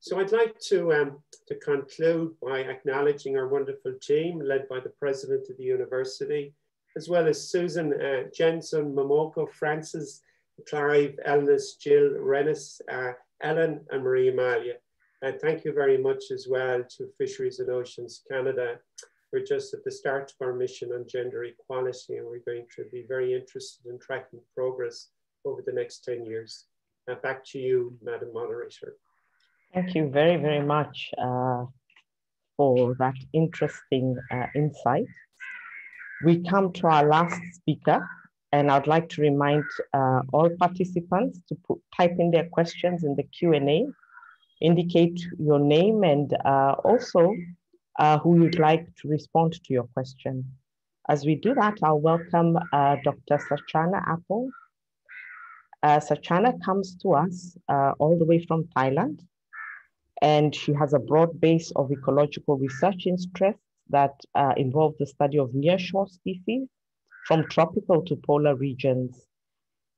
G: So I'd like to, um, to conclude by acknowledging our wonderful team led by the president of the university, as well as Susan, uh, Jensen, Momoko, Francis, Clive, Elnis, Jill, Rennis, uh, Ellen, and Marie Amalia. And thank you very much as well to Fisheries and Oceans Canada. We're just at the start of our mission on gender equality, and we're going to be very interested in tracking progress over the next 10 years. Uh, back to you, Madam Moderator.
A: Thank you very, very much uh, for that interesting uh, insight. We come to our last speaker, and I'd like to remind uh, all participants to put, type in their questions in the Q&A, indicate your name and uh, also uh, who you'd like to respond to your question. As we do that, I'll welcome uh, Dr. Suchana Apple. Suchana comes to us all the way from Thailand and she has a broad base of ecological research interests that uh, involve the study of nearshore species from tropical to polar regions.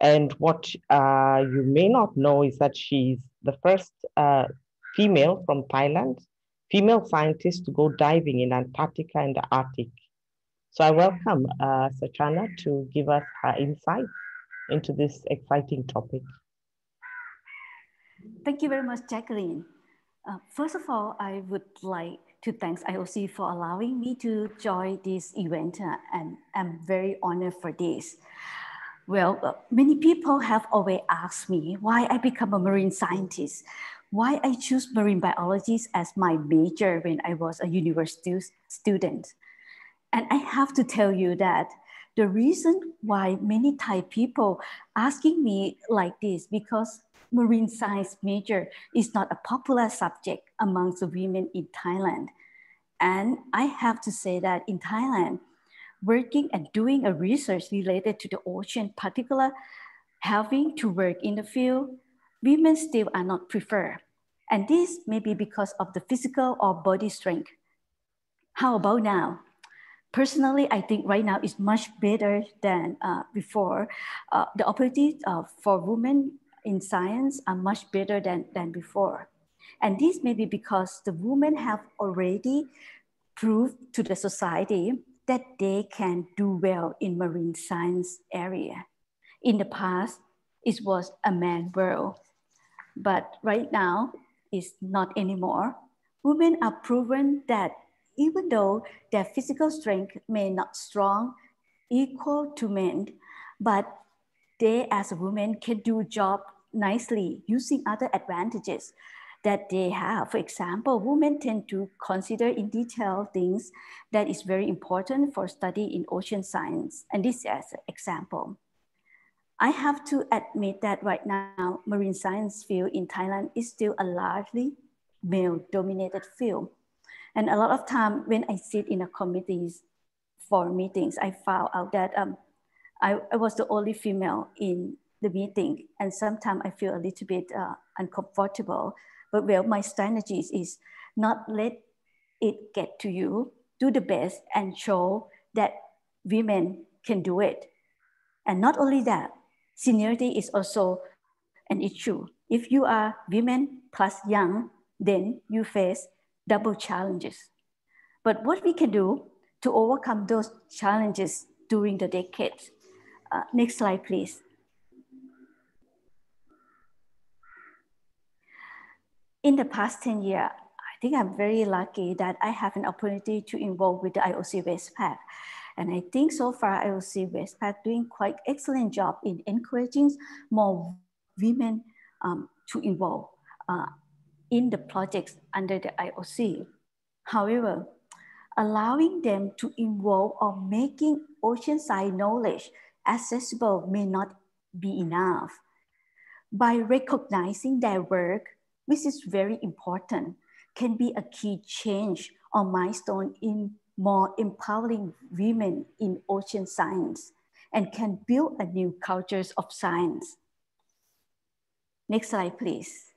A: And what uh, you may not know is that she's the first uh, female from Thailand, female scientist to go diving in Antarctica and the Arctic. So I welcome uh, Suchana to give us her insight into this exciting topic.
H: Thank you very much, Jacqueline. Uh, first of all, I would like to thank IOC for allowing me to join this event uh, and I'm very honored for this. Well, uh, many people have always asked me why I become a marine scientist, why I choose marine biology as my major when I was a university student. And I have to tell you that the reason why many Thai people asking me like this because marine science major is not a popular subject amongst the women in Thailand. And I have to say that in Thailand, working and doing a research related to the ocean, particular having to work in the field, women still are not preferred. And this may be because of the physical or body strength. How about now? Personally, I think right now is much better than uh, before. Uh, the opportunity uh, for women in science are much better than, than before. And this may be because the women have already proved to the society that they can do well in marine science area. In the past, it was a man world, but right now it's not anymore. Women are proven that even though their physical strength may not strong equal to men, but they as a woman can do job nicely using other advantages that they have. For example, women tend to consider in detail things that is very important for study in ocean science. And this as an example. I have to admit that right now, marine science field in Thailand is still a largely male dominated field. And a lot of time when I sit in a committees for meetings, I found out that um, I, I was the only female in the meeting. And sometimes I feel a little bit uh, uncomfortable. But well, my strategy is not let it get to you, do the best and show that women can do it. And not only that, Seniority is also an issue. If you are women plus young, then you face double challenges. But what we can do to overcome those challenges during the decades. Uh, next slide, please. In the past 10 years, I think I'm very lucky that I have an opportunity to involve with the IOC Westpac. And I think so far IOC Westpac doing quite excellent job in encouraging more women um, to involve uh, in the projects under the IOC. However, allowing them to involve or making oceanside knowledge accessible may not be enough. By recognizing their work, which is very important, can be a key change or milestone in more empowering women in ocean science and can build a new cultures of science. Next slide, please.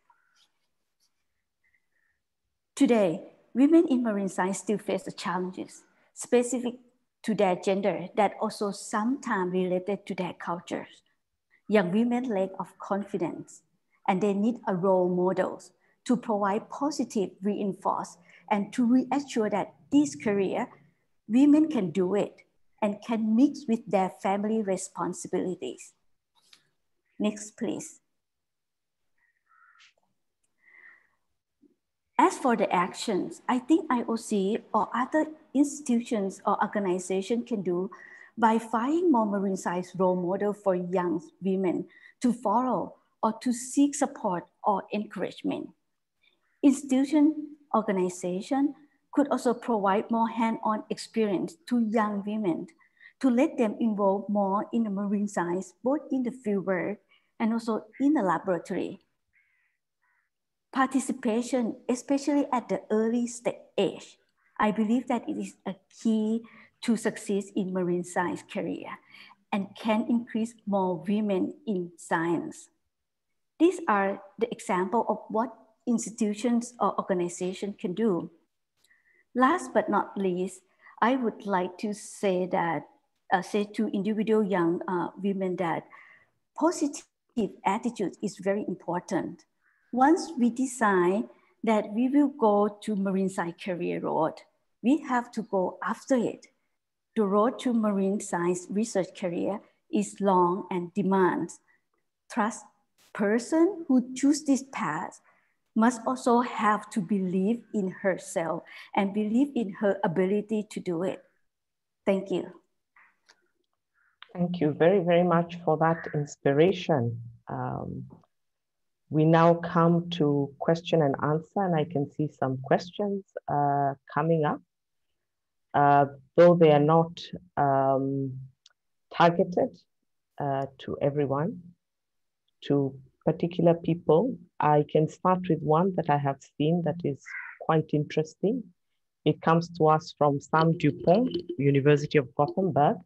H: Today, women in marine science still face the challenges specific to their gender that also sometimes related to their cultures. Young women lack of confidence and they need a role models to provide positive reinforce and to reassure that this career, women can do it and can mix with their family responsibilities. Next, please. As for the actions, I think IOC or other institutions or organizations can do by finding more marine science role model for young women to follow or to seek support or encouragement. Institution organization could also provide more hand-on experience to young women to let them involve more in the marine science, both in the field work and also in the laboratory participation, especially at the early stage, I believe that it is a key to success in marine science career and can increase more women in science. These are the example of what institutions or organizations can do. Last but not least, I would like to say that, uh, say to individual young uh, women that positive attitude is very important once we decide that we will go to marine science career road, we have to go after it. The road to marine science research career is long and demands. Trust person who choose this path must also have to believe in herself and believe in her ability to do it. Thank you.
A: Thank you very, very much for that inspiration. Um, we now come to question and answer, and I can see some questions uh, coming up. Uh, though they are not um, targeted uh, to everyone, to particular people, I can start with one that I have seen that is quite interesting. It comes to us from Sam Dupont, University of Gothenburg.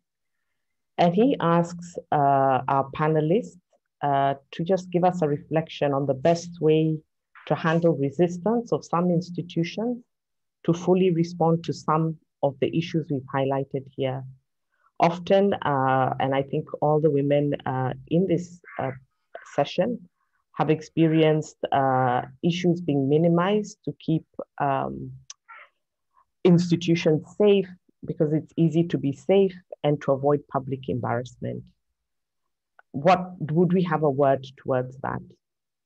A: And he asks uh, our panelists uh, to just give us a reflection on the best way to handle resistance of some institutions to fully respond to some of the issues we've highlighted here. Often, uh, and I think all the women uh, in this uh, session have experienced uh, issues being minimized to keep um, institutions safe because it's easy to be safe and to avoid public embarrassment what would we have a word towards that?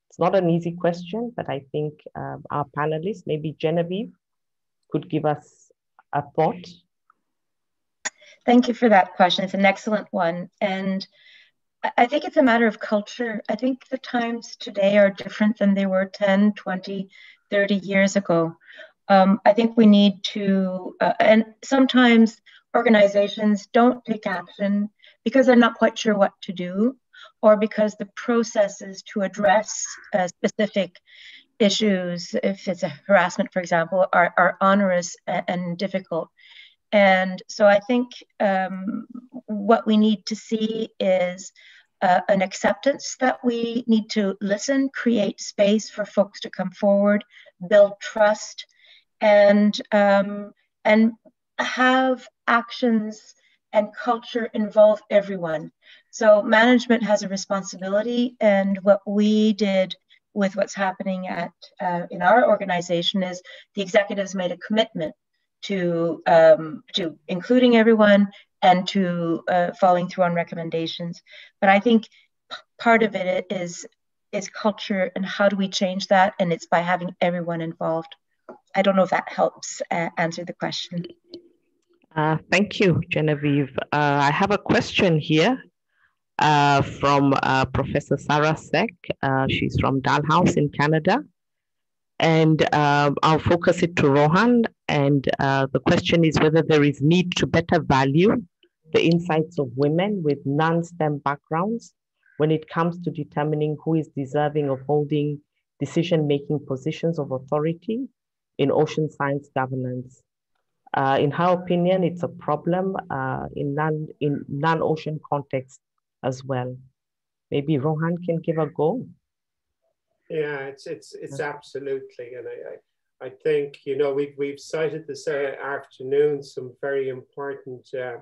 A: It's not an easy question, but I think um, our panelists, maybe Genevieve, could give us a thought.
F: Thank you for that question. It's an excellent one. And I think it's a matter of culture. I think the times today are different than they were 10, 20, 30 years ago. Um, I think we need to, uh, and sometimes organizations don't take action because they're not quite sure what to do or because the processes to address uh, specific issues, if it's a harassment, for example, are, are onerous and, and difficult. And so I think um, what we need to see is uh, an acceptance that we need to listen, create space for folks to come forward, build trust, and um, and have actions and culture involve everyone So management has a responsibility, and what we did with what's happening at uh, in our organization is the executives made a commitment to um, to including everyone and to uh, following through on recommendations. But I think part of it is is culture and how do we change that? And it's by having everyone involved. I don't know if that helps uh, answer the question.
A: Uh, thank you, Genevieve. Uh, I have a question here uh, from uh, Professor Sarah Seck. Uh, she's from Dalhousie in Canada. And um, I'll focus it to Ronán. And the question is whether there is need to better value the insights of women with non-STEM backgrounds when it comes to determining who is deserving of holding decision-making positions of authority in ocean science governance. Uh, in her opinion, it's a problem uh, in non in non-ocean context as well. Maybe Ronán can give a go.
G: Yeah, it's it's it's absolutely, and I, I, I think you know we've we've cited this uh, afternoon some very important uh,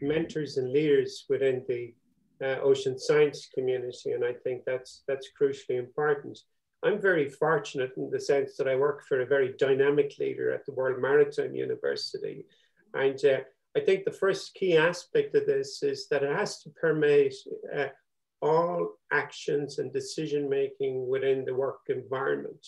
G: mentors and leaders within the uh, ocean science community, and I think that's that's crucially important. I'm very fortunate in the sense that I work for a very dynamic leader at the World Maritime University, and uh, I think the first key aspect of this is that it has to permeate uh, all actions and decision making within the work environment,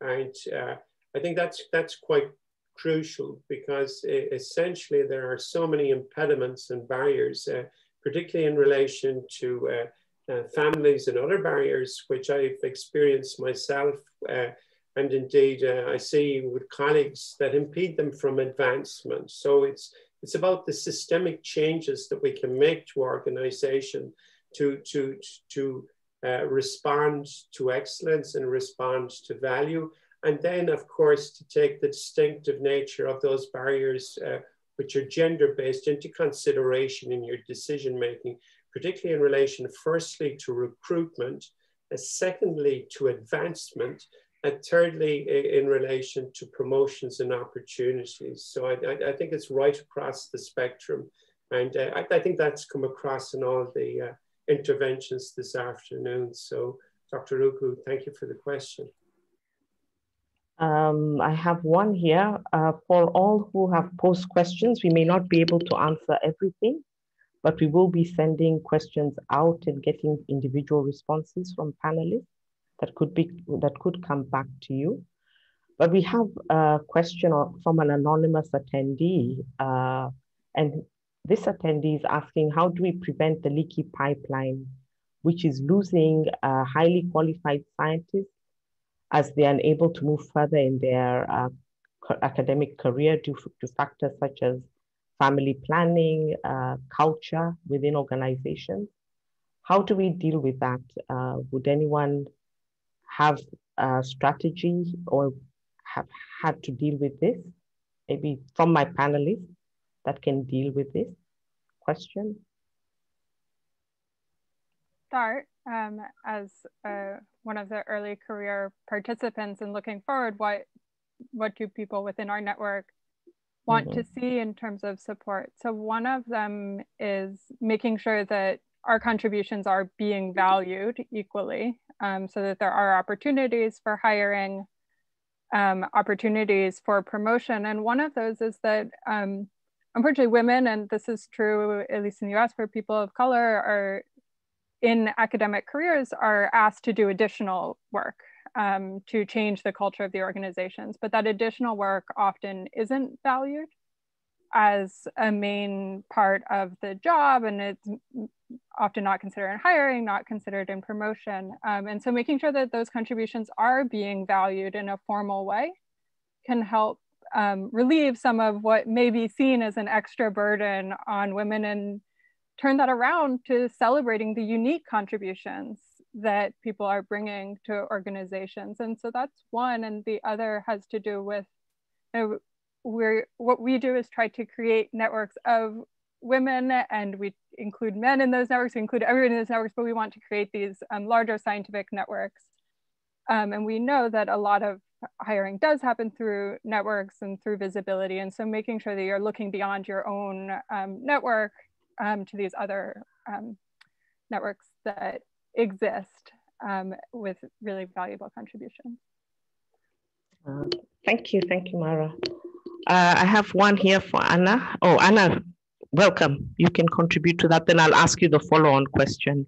G: and uh, I think that's that's quite crucial because essentially there are so many impediments and barriers, uh, particularly in relation to uh, uh, families and other barriers, which I've experienced myself. Uh, and indeed, uh, I see with colleagues that impede them from advancement. So it's, it's about the systemic changes that we can make to organization to, to, to uh, respond to excellence and respond to value. And then, of course, to take the distinctive nature of those barriers, uh, which are gender based, into consideration in your decision making, particularly in relation, firstly, to recruitment, uh, secondly, to advancement, and thirdly, in relation to promotions and opportunities. So I, I, I think it's right across the spectrum. And uh, I, I, think that's come across in all the uh, interventions this afternoon. So Dr. Uku, thank you for the question.
A: Um, I have one here. Uh, for all who have posed questions, we may not be able to answer everything, but we will be sending questions out and getting individual responses from panelists that could be that could come back to you. But we have a question from an anonymous attendee, uh, and this attendee is asking, how do we prevent the leaky pipeline, which is losing uh, highly qualified scientists as they are unable to move further in their uh, academic career due to factors such as family planning, uh, culture within organizations. How do we deal with that? Uh, would anyone have a strategy or have had to deal with this? Maybe from my panelists that can deal with this question?
E: Start um, as uh, one of the early career participants and looking forward, what what do people within our network want mm-hmm. to see in terms of support? So one of them is making sure that our contributions are being valued equally, um, so that there are opportunities for hiring, um, opportunities for promotion, and one of those is that. Um, unfortunately, women, and this is true at least in the US for people of color, are in academic careers are asked to do additional work um, to change the culture of the organizations, but that additional work often isn't valued as a main part of the job and it's often not considered in hiring, not considered in promotion. Um, and so making sure that those contributions are being valued in a formal way can help um, relieve some of what may be seen as an extra burden on women and turn that around to celebrating the unique contributions that people are bringing to organizations. And so that's one. And the other has to do with you know, we're, what we do is try to create networks of women and we include men in those networks, we include everyone in those networks, but we want to create these um, larger scientific networks. Um, and we know that a lot of hiring does happen through networks and through visibility. And so making sure that you're looking beyond your own um, network um, to these other um, networks that exist um, with really valuable contributions.
A: Uh, thank you, thank you, Mara. Uh, I have one here for Anna. Oh, Anna, welcome. You can contribute to that. Then I'll ask you the follow-on question.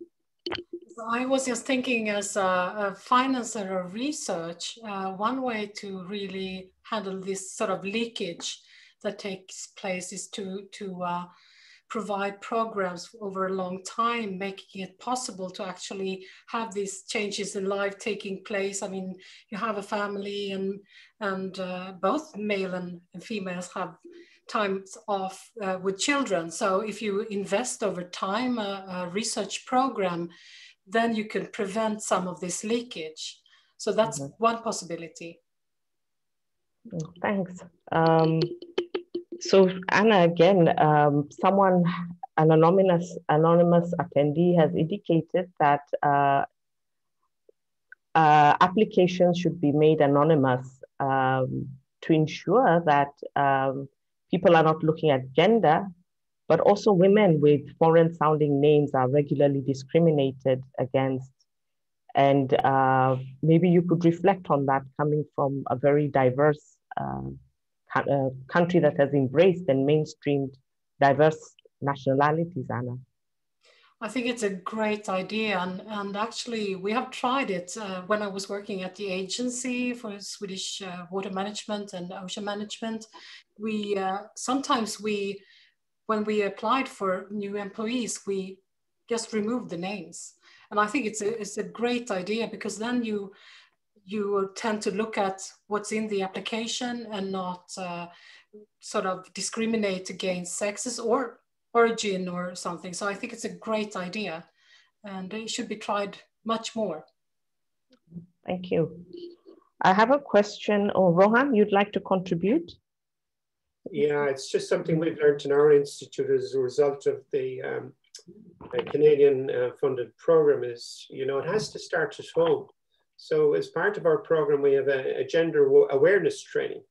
C: I was just thinking as a, a financer of research, uh, one way to really handle this sort of leakage that takes place is to, to uh, provide programs over a long time, making it possible to actually have these changes in life taking place. I mean, you have a family and, and uh, both male and, and females have times off uh, with children. So if you invest over time a, a, research program, then you can prevent some of this leakage. So that's mm -hmm. one possibility.
A: Thanks. Um, so Anna, again, um, someone, an anonymous anonymous attendee has indicated that uh, uh, applications should be made anonymous um, to ensure that um, people are not looking at gender, but also women with foreign sounding names are regularly discriminated against. And uh, maybe you could reflect on that coming from a very diverse uh, a country that has embraced and mainstreamed diverse nationalities, Anna?
C: I think it's a great idea. And, and actually, we have tried it uh, when I was working at the agency for Swedish uh, water management and ocean management. We uh, sometimes we, when we applied for new employees, we just removed the names. And I think it's a, it's a great idea because then you you tend to look at what's in the application and not uh, sort of discriminate against sexes or origin or something. So I think it's a great idea and it should be tried much more.
A: Thank you. I have a question. Oh, Ronán, you'd like to contribute?
G: Yeah, it's just something we've learned in our institute as a result of the um, Canadian uh, funded program is, you know, it has to start at home. So as part of our program, we have a, a gender awareness training.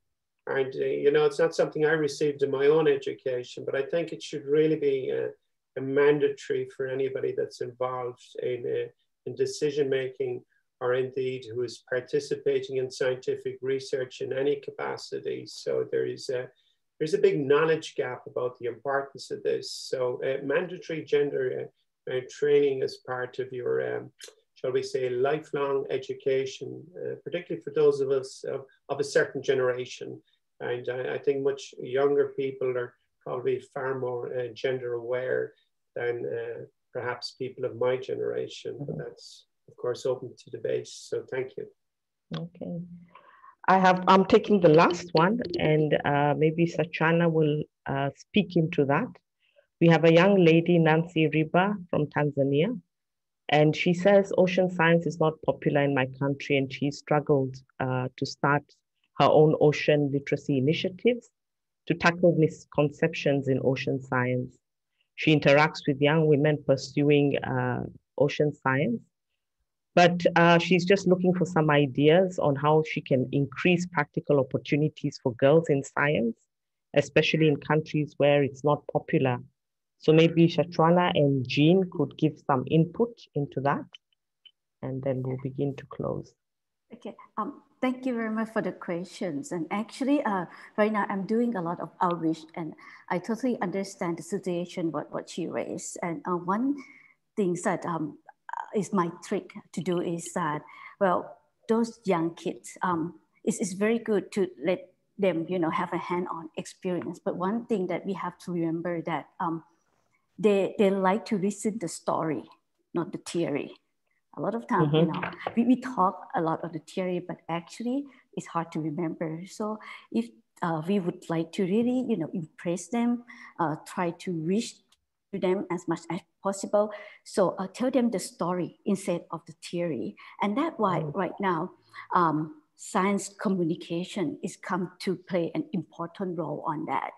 G: And, uh, you know, it's not something I received in my own education, but I think it should really be a, a mandatory for anybody that's involved in, uh, in decision making or indeed who is participating in scientific research in any capacity. So there is a, there's a big knowledge gap about the importance of this. So uh, mandatory gender uh, uh, training as part of your um, shall we say, lifelong education, uh, particularly for those of us of, of a certain generation. And I, I, think much younger people are probably far more uh, gender aware than uh, perhaps people of my generation. But that's, of course, open to debate. So thank you.
A: Okay. I have, I'm taking the last one and uh, maybe Suchana will uh, speak into that. We have a young lady, Nancy Riba from Tanzania. And she says ocean science is not popular in my country, and she struggled uh, to start her own ocean literacy initiatives to tackle misconceptions in ocean science. She interacts with young women pursuing uh, ocean science, but uh, she's just looking for some ideas on how she can increase practical opportunities for girls in science, especially in countries where it's not popular so maybe Suchana and Jean could give some input into that, and then we'll begin to close.
H: Okay. Um, thank you very much for the questions. And actually, uh, right now I'm doing a lot of outreach, and I totally understand the situation what what she raised. And uh, one thing that um, is my trick to do is that well, those young kids, um, it's, it's very good to let them you know have a hand-on experience. But one thing that we have to remember that um, they, they like to listen the story, not the theory. A lot of time, mm-hmm. you know, we, we talk a lot of the theory, but actually it's hard to remember. So if uh, we would like to really, you know, impress them, uh, try to reach to them as much as possible. So uh, tell them the story instead of the theory. And that's why mm. right now, um, science communication is come to play an important role on that.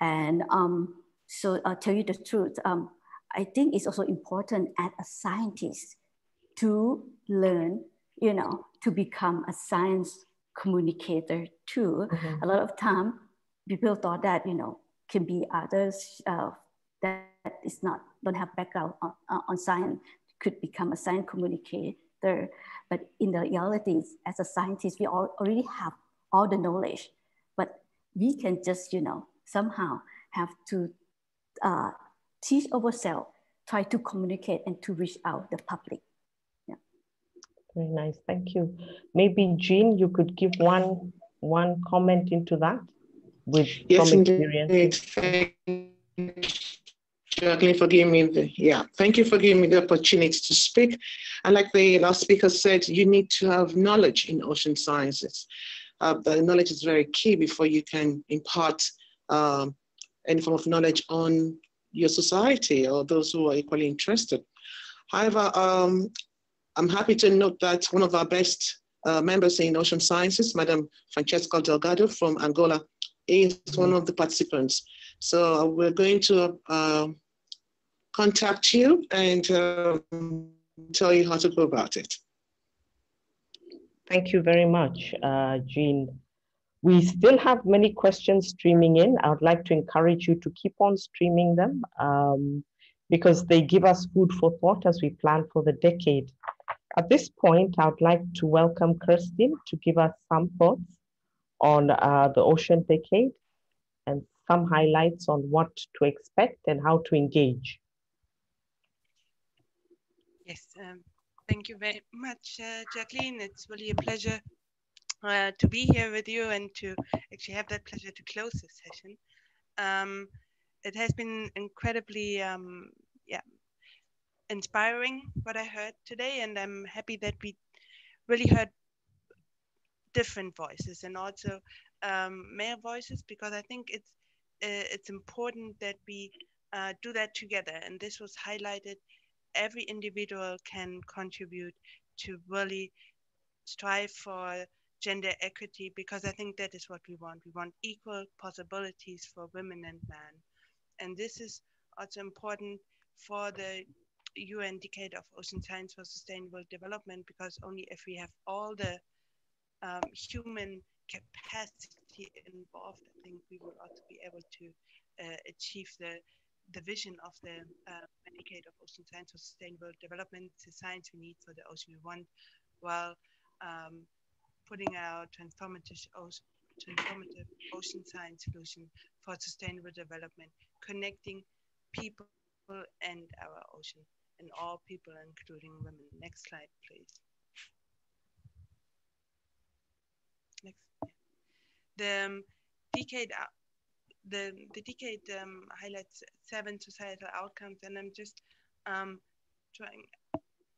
H: And um, so I'll tell you the truth. Um, I think it's also important as a scientist to learn, you know, to become a science communicator too. Mm-hmm. A lot of time, people thought that, you know, can be others, uh, that is not don't have background on, on science could become a science communicator. But in the reality, as a scientist, we all already have all the knowledge, but we can just, you know, somehow have to uh, teach ourselves, try to communicate and to reach out the public. Yeah.
A: Very nice, thank you. Maybe Jean, you could give one one comment into that with
D: yes,
A: from experience.
D: Jacqueline, for giving me the, yeah, thank you for giving me the opportunity to speak. And like the last speaker said, you need to have knowledge in ocean sciences. Uh, the knowledge is very key before you can impart um, any form of knowledge on your society or those who are equally interested. However, um, I'm happy to note that one of our best uh, members in ocean sciences, Madam Francesca Delgado from Angola, is one of the participants. So we're going to uh, contact you and um, tell you how to go about it.
A: Thank you very much, uh, Jean. We still have many questions streaming in. I would like to encourage you to keep on streaming them um, because they give us food for thought as we plan for the decade. At this point, I would like to welcome Kirsten to give us some thoughts on uh, the ocean decade and some highlights on what to expect and how to engage.
I: Yes, um, thank you very much, uh, Jacqueline. It's really a pleasure uh, to be here with you and to actually have that pleasure to close this session. Um, it has been incredibly, um, yeah, inspiring what I heard today, and I'm happy that we really heard different voices and also um, male voices because I think it's uh, it's important that we uh, do that together. And this was highlighted every individual can contribute to really strive for gender equity because I think that is what we want. We want equal possibilities for women and men. And this is also important for the UN Decade of Ocean Science for Sustainable Development because only if we have all the um, human capacity involved, I think we will also be able to uh, achieve the the vision of the uh, Decade of Ocean Science for Sustainable Development, the science we need for the ocean we want, while um, putting out transformative, transformative ocean science solution for sustainable development, connecting people and our ocean, and all people, including women. Next slide, please. Next. The um, decade the, the decade um, highlights seven societal outcomes, and I'm just um, trying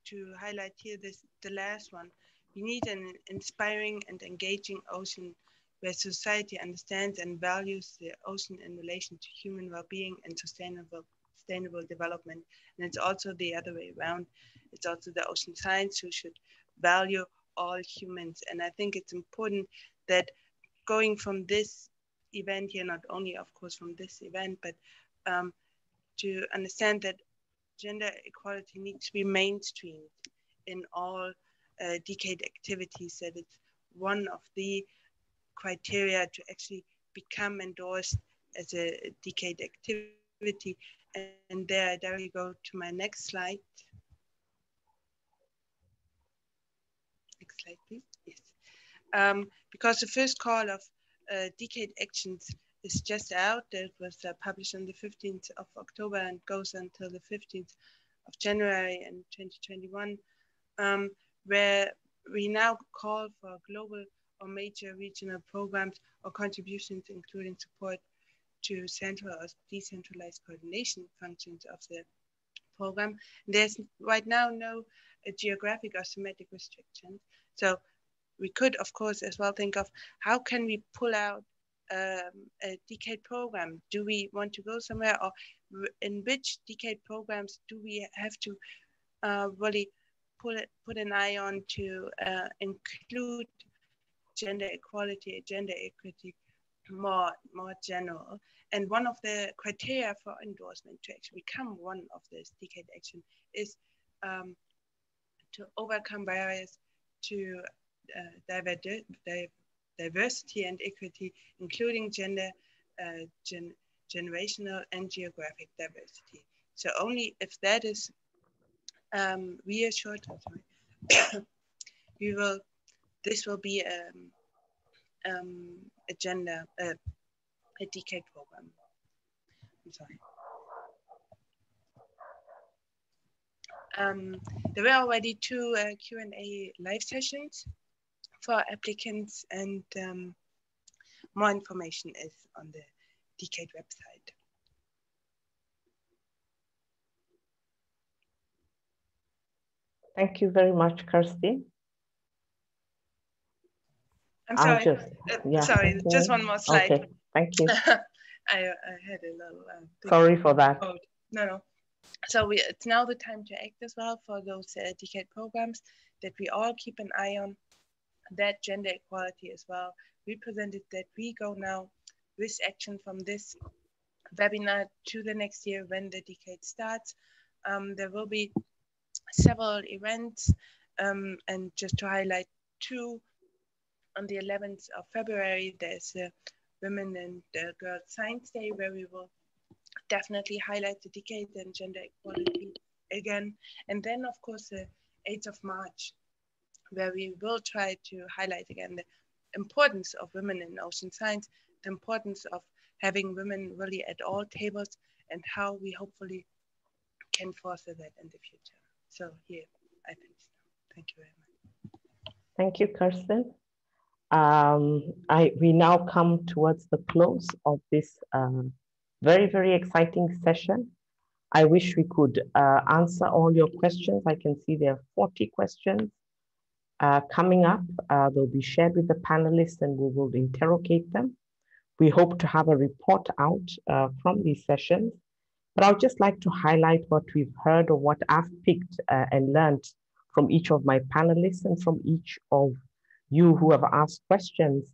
I: to highlight here this the last one. We need an inspiring and engaging ocean where society understands and values the ocean in relation to human well-being and sustainable sustainable development. And it's also the other way around. It's also the ocean science who should value all humans. And I think it's important that going from this event here, not only, of course, from this event, but um, to understand that gender equality needs to be mainstreamed in all uh, decade activities, that it's one of the criteria to actually become endorsed as a decade activity. And there, there we go to my next slide. Next slide, please. Yes. Um, because the first call of uh, Decade Actions is just out. It was uh, published on the 15th of October and goes until the 15th of January in 2021, um, where we now call for global or major regional programs or contributions, including support to central or decentralized coordination functions of the program. There's right now no uh, geographic or thematic restrictions. So we could, of course, as well think of how can we pull out um, a decade program? Do we want to go somewhere or in which decade programs do we have to uh, really put, put an eye on to uh, include gender equality, gender equity more, more general. And one of the criteria for endorsement to actually become one of this decade action is um, to overcome barriers to uh, diversity and equity, including gender, uh, gen generational and geographic diversity. So only if that is um, reassured, (coughs) we will, this will be um, um, agenda, uh, a decade program. I'm sorry. Um, there were already two uh, Q&A live sessions for applicants and um, more information is on the Decade website.
A: Thank you very much, Kirsty.
I: I'm sorry.
A: Just,
I: uh,
A: yeah,
I: sorry, just one more slide.
A: Okay, thank you. (laughs)
I: I, I had a little. Uh,
A: Sorry for that.
I: code. No, no. So we, it's now the time to act as well for those uh, decade programs that we all keep an eye on. That gender equality as well. We presented that we go now with action from this webinar to the next year when the decade starts. Um, there will be several events um, and just to highlight two, on the 11th of February, there's a Women and uh, Girls Science Day where we will definitely highlight the decade and gender equality again. And then of course, the 8th of March, where we will try to highlight again the importance of women in ocean science, the importance of having women really at all tables and how we hopefully can foster that in the future. So here, I finish now. Thank you very much.
A: Thank you, Kirsten. Um, I, we now come towards the close of this um, very, very exciting session. I wish we could uh, answer all your questions. I can see there are 40 questions uh, coming up. Uh, they'll be shared with the panelists and we will interrogate them. We hope to have a report out uh, from these sessions. But I would just like to highlight what we've heard or what I've picked uh, and learned from each of my panelists and from each of you who have asked questions.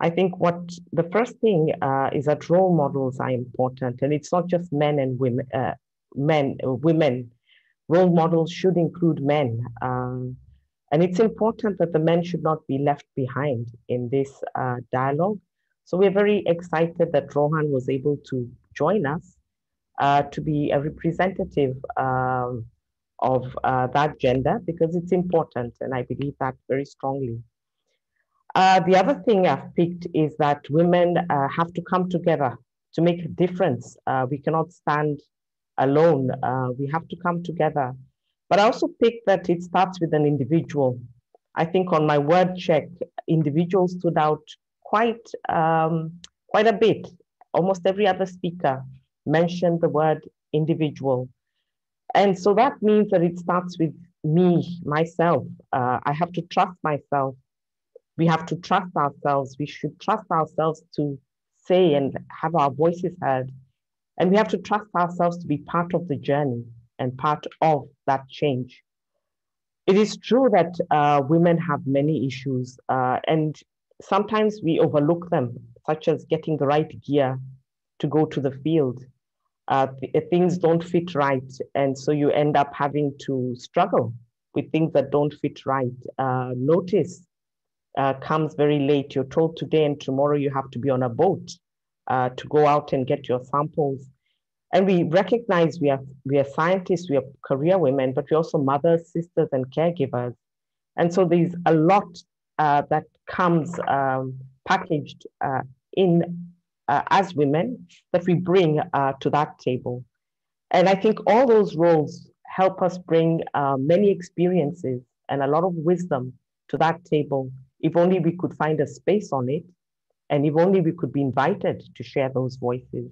A: I think what the first thing uh, is that role models are important, and it's not just men and women. Uh, men, uh, women, role models should include men, um, and it's important that the men should not be left behind in this uh, dialogue. So we're very excited that Ronán was able to join us uh, to be a representative um, of uh, that gender because it's important, and I believe that very strongly. Uh, the other thing I've picked is that women uh, have to come together to make a difference. Uh, we cannot stand alone. We have to come together. But I also picked that it starts with an individual. I think on my word check, individuals stood out quite, um, quite a bit. Almost every other speaker mentioned the word individual. And so that means that it starts with me, myself. Uh, I have to trust myself we have to trust ourselves. We should trust ourselves to say and have our voices heard. And we have to trust ourselves to be part of the journey and part of that change. It is true that uh, women have many issues, uh, and sometimes we overlook them, such as getting the right gear to go to the field. Uh, th things don't fit right, and so you end up having to struggle with things that don't fit right. Uh, notice uh, comes very late. You're told today and tomorrow you have to be on a boat uh, to go out and get your samples. And we recognize we are, we are scientists, we are career women, but we're also mothers, sisters, and caregivers. And so there's a lot uh, that comes um, packaged uh, in uh, as women that we bring uh, to that table. And I think all those roles help us bring many experiences and a lot of wisdom to that table if only we could find a space on it, and if only we could be invited to share those voices.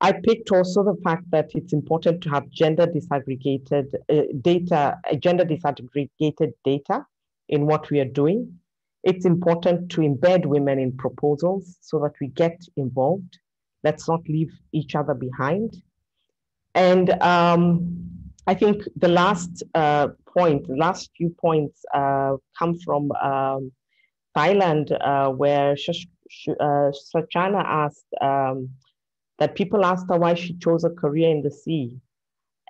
A: I picked also the fact that it's important to have gender disaggregated uh, data, uh, gender disaggregated data in what we are doing. It's important to embed women in proposals so that we get involved. Let's not leave each other behind. And um, I think the last uh, point, the last few points uh, come from um, Thailand, uh, where Sh- uh, Suchana asked um, that people asked her why she chose a career in the sea.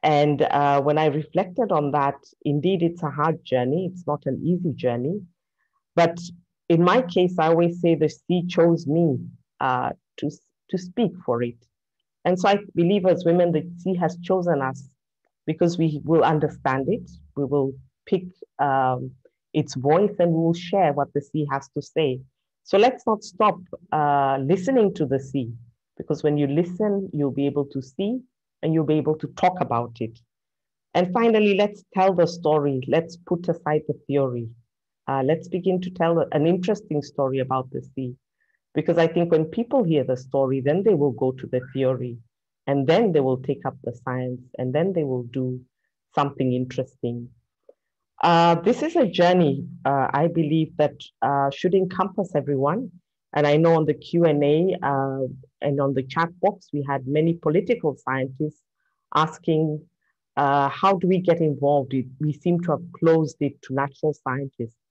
A: And uh, when I reflected on that, indeed, it's a hard journey. It's not an easy journey. But in my case, I always say the sea chose me uh, to, to speak for it. And so I believe as women, the sea has chosen us because we will understand it. We will pick um, its voice and we will share what the sea has to say. So let's not stop uh, listening to the sea because when you listen, you'll be able to see and you'll be able to talk about it. And finally, let's tell the story. Let's put aside the theory. Uh, let's begin to tell an interesting story about the sea. Because I think when people hear the story, then they will go to the theory and then they will take up the science and then they will do something interesting. Uh, this is a journey, uh, I believe, that uh, should encompass everyone. And I know on the Q&A uh, and on the chat box, we had many political scientists asking, uh, how do we get involved? We seem to have closed it to natural scientists.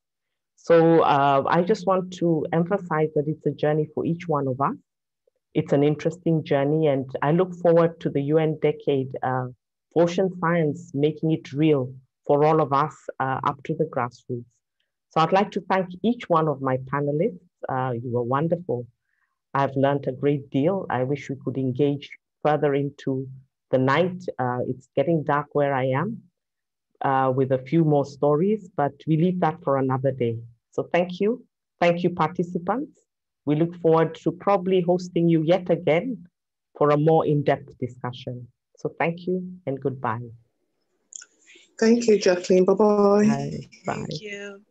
A: So uh, I just want to emphasize that it's a journey for each one of us. It's an interesting journey, and I look forward to the UN decade uh, ocean science making it real for all of us uh, up to the grassroots. So I'd like to thank each one of my panelists. Uh, you were wonderful. I've learned a great deal. I wish we could engage further into the night. Uh, it's getting dark where I am uh, with a few more stories, but we leave that for another day. So thank you. Thank you, participants. We look forward to probably hosting you yet again for a more in-depth discussion. So thank you and goodbye.
D: Thank you, Jacqueline. Bye-bye.
A: Bye. Bye.
I: Thank you.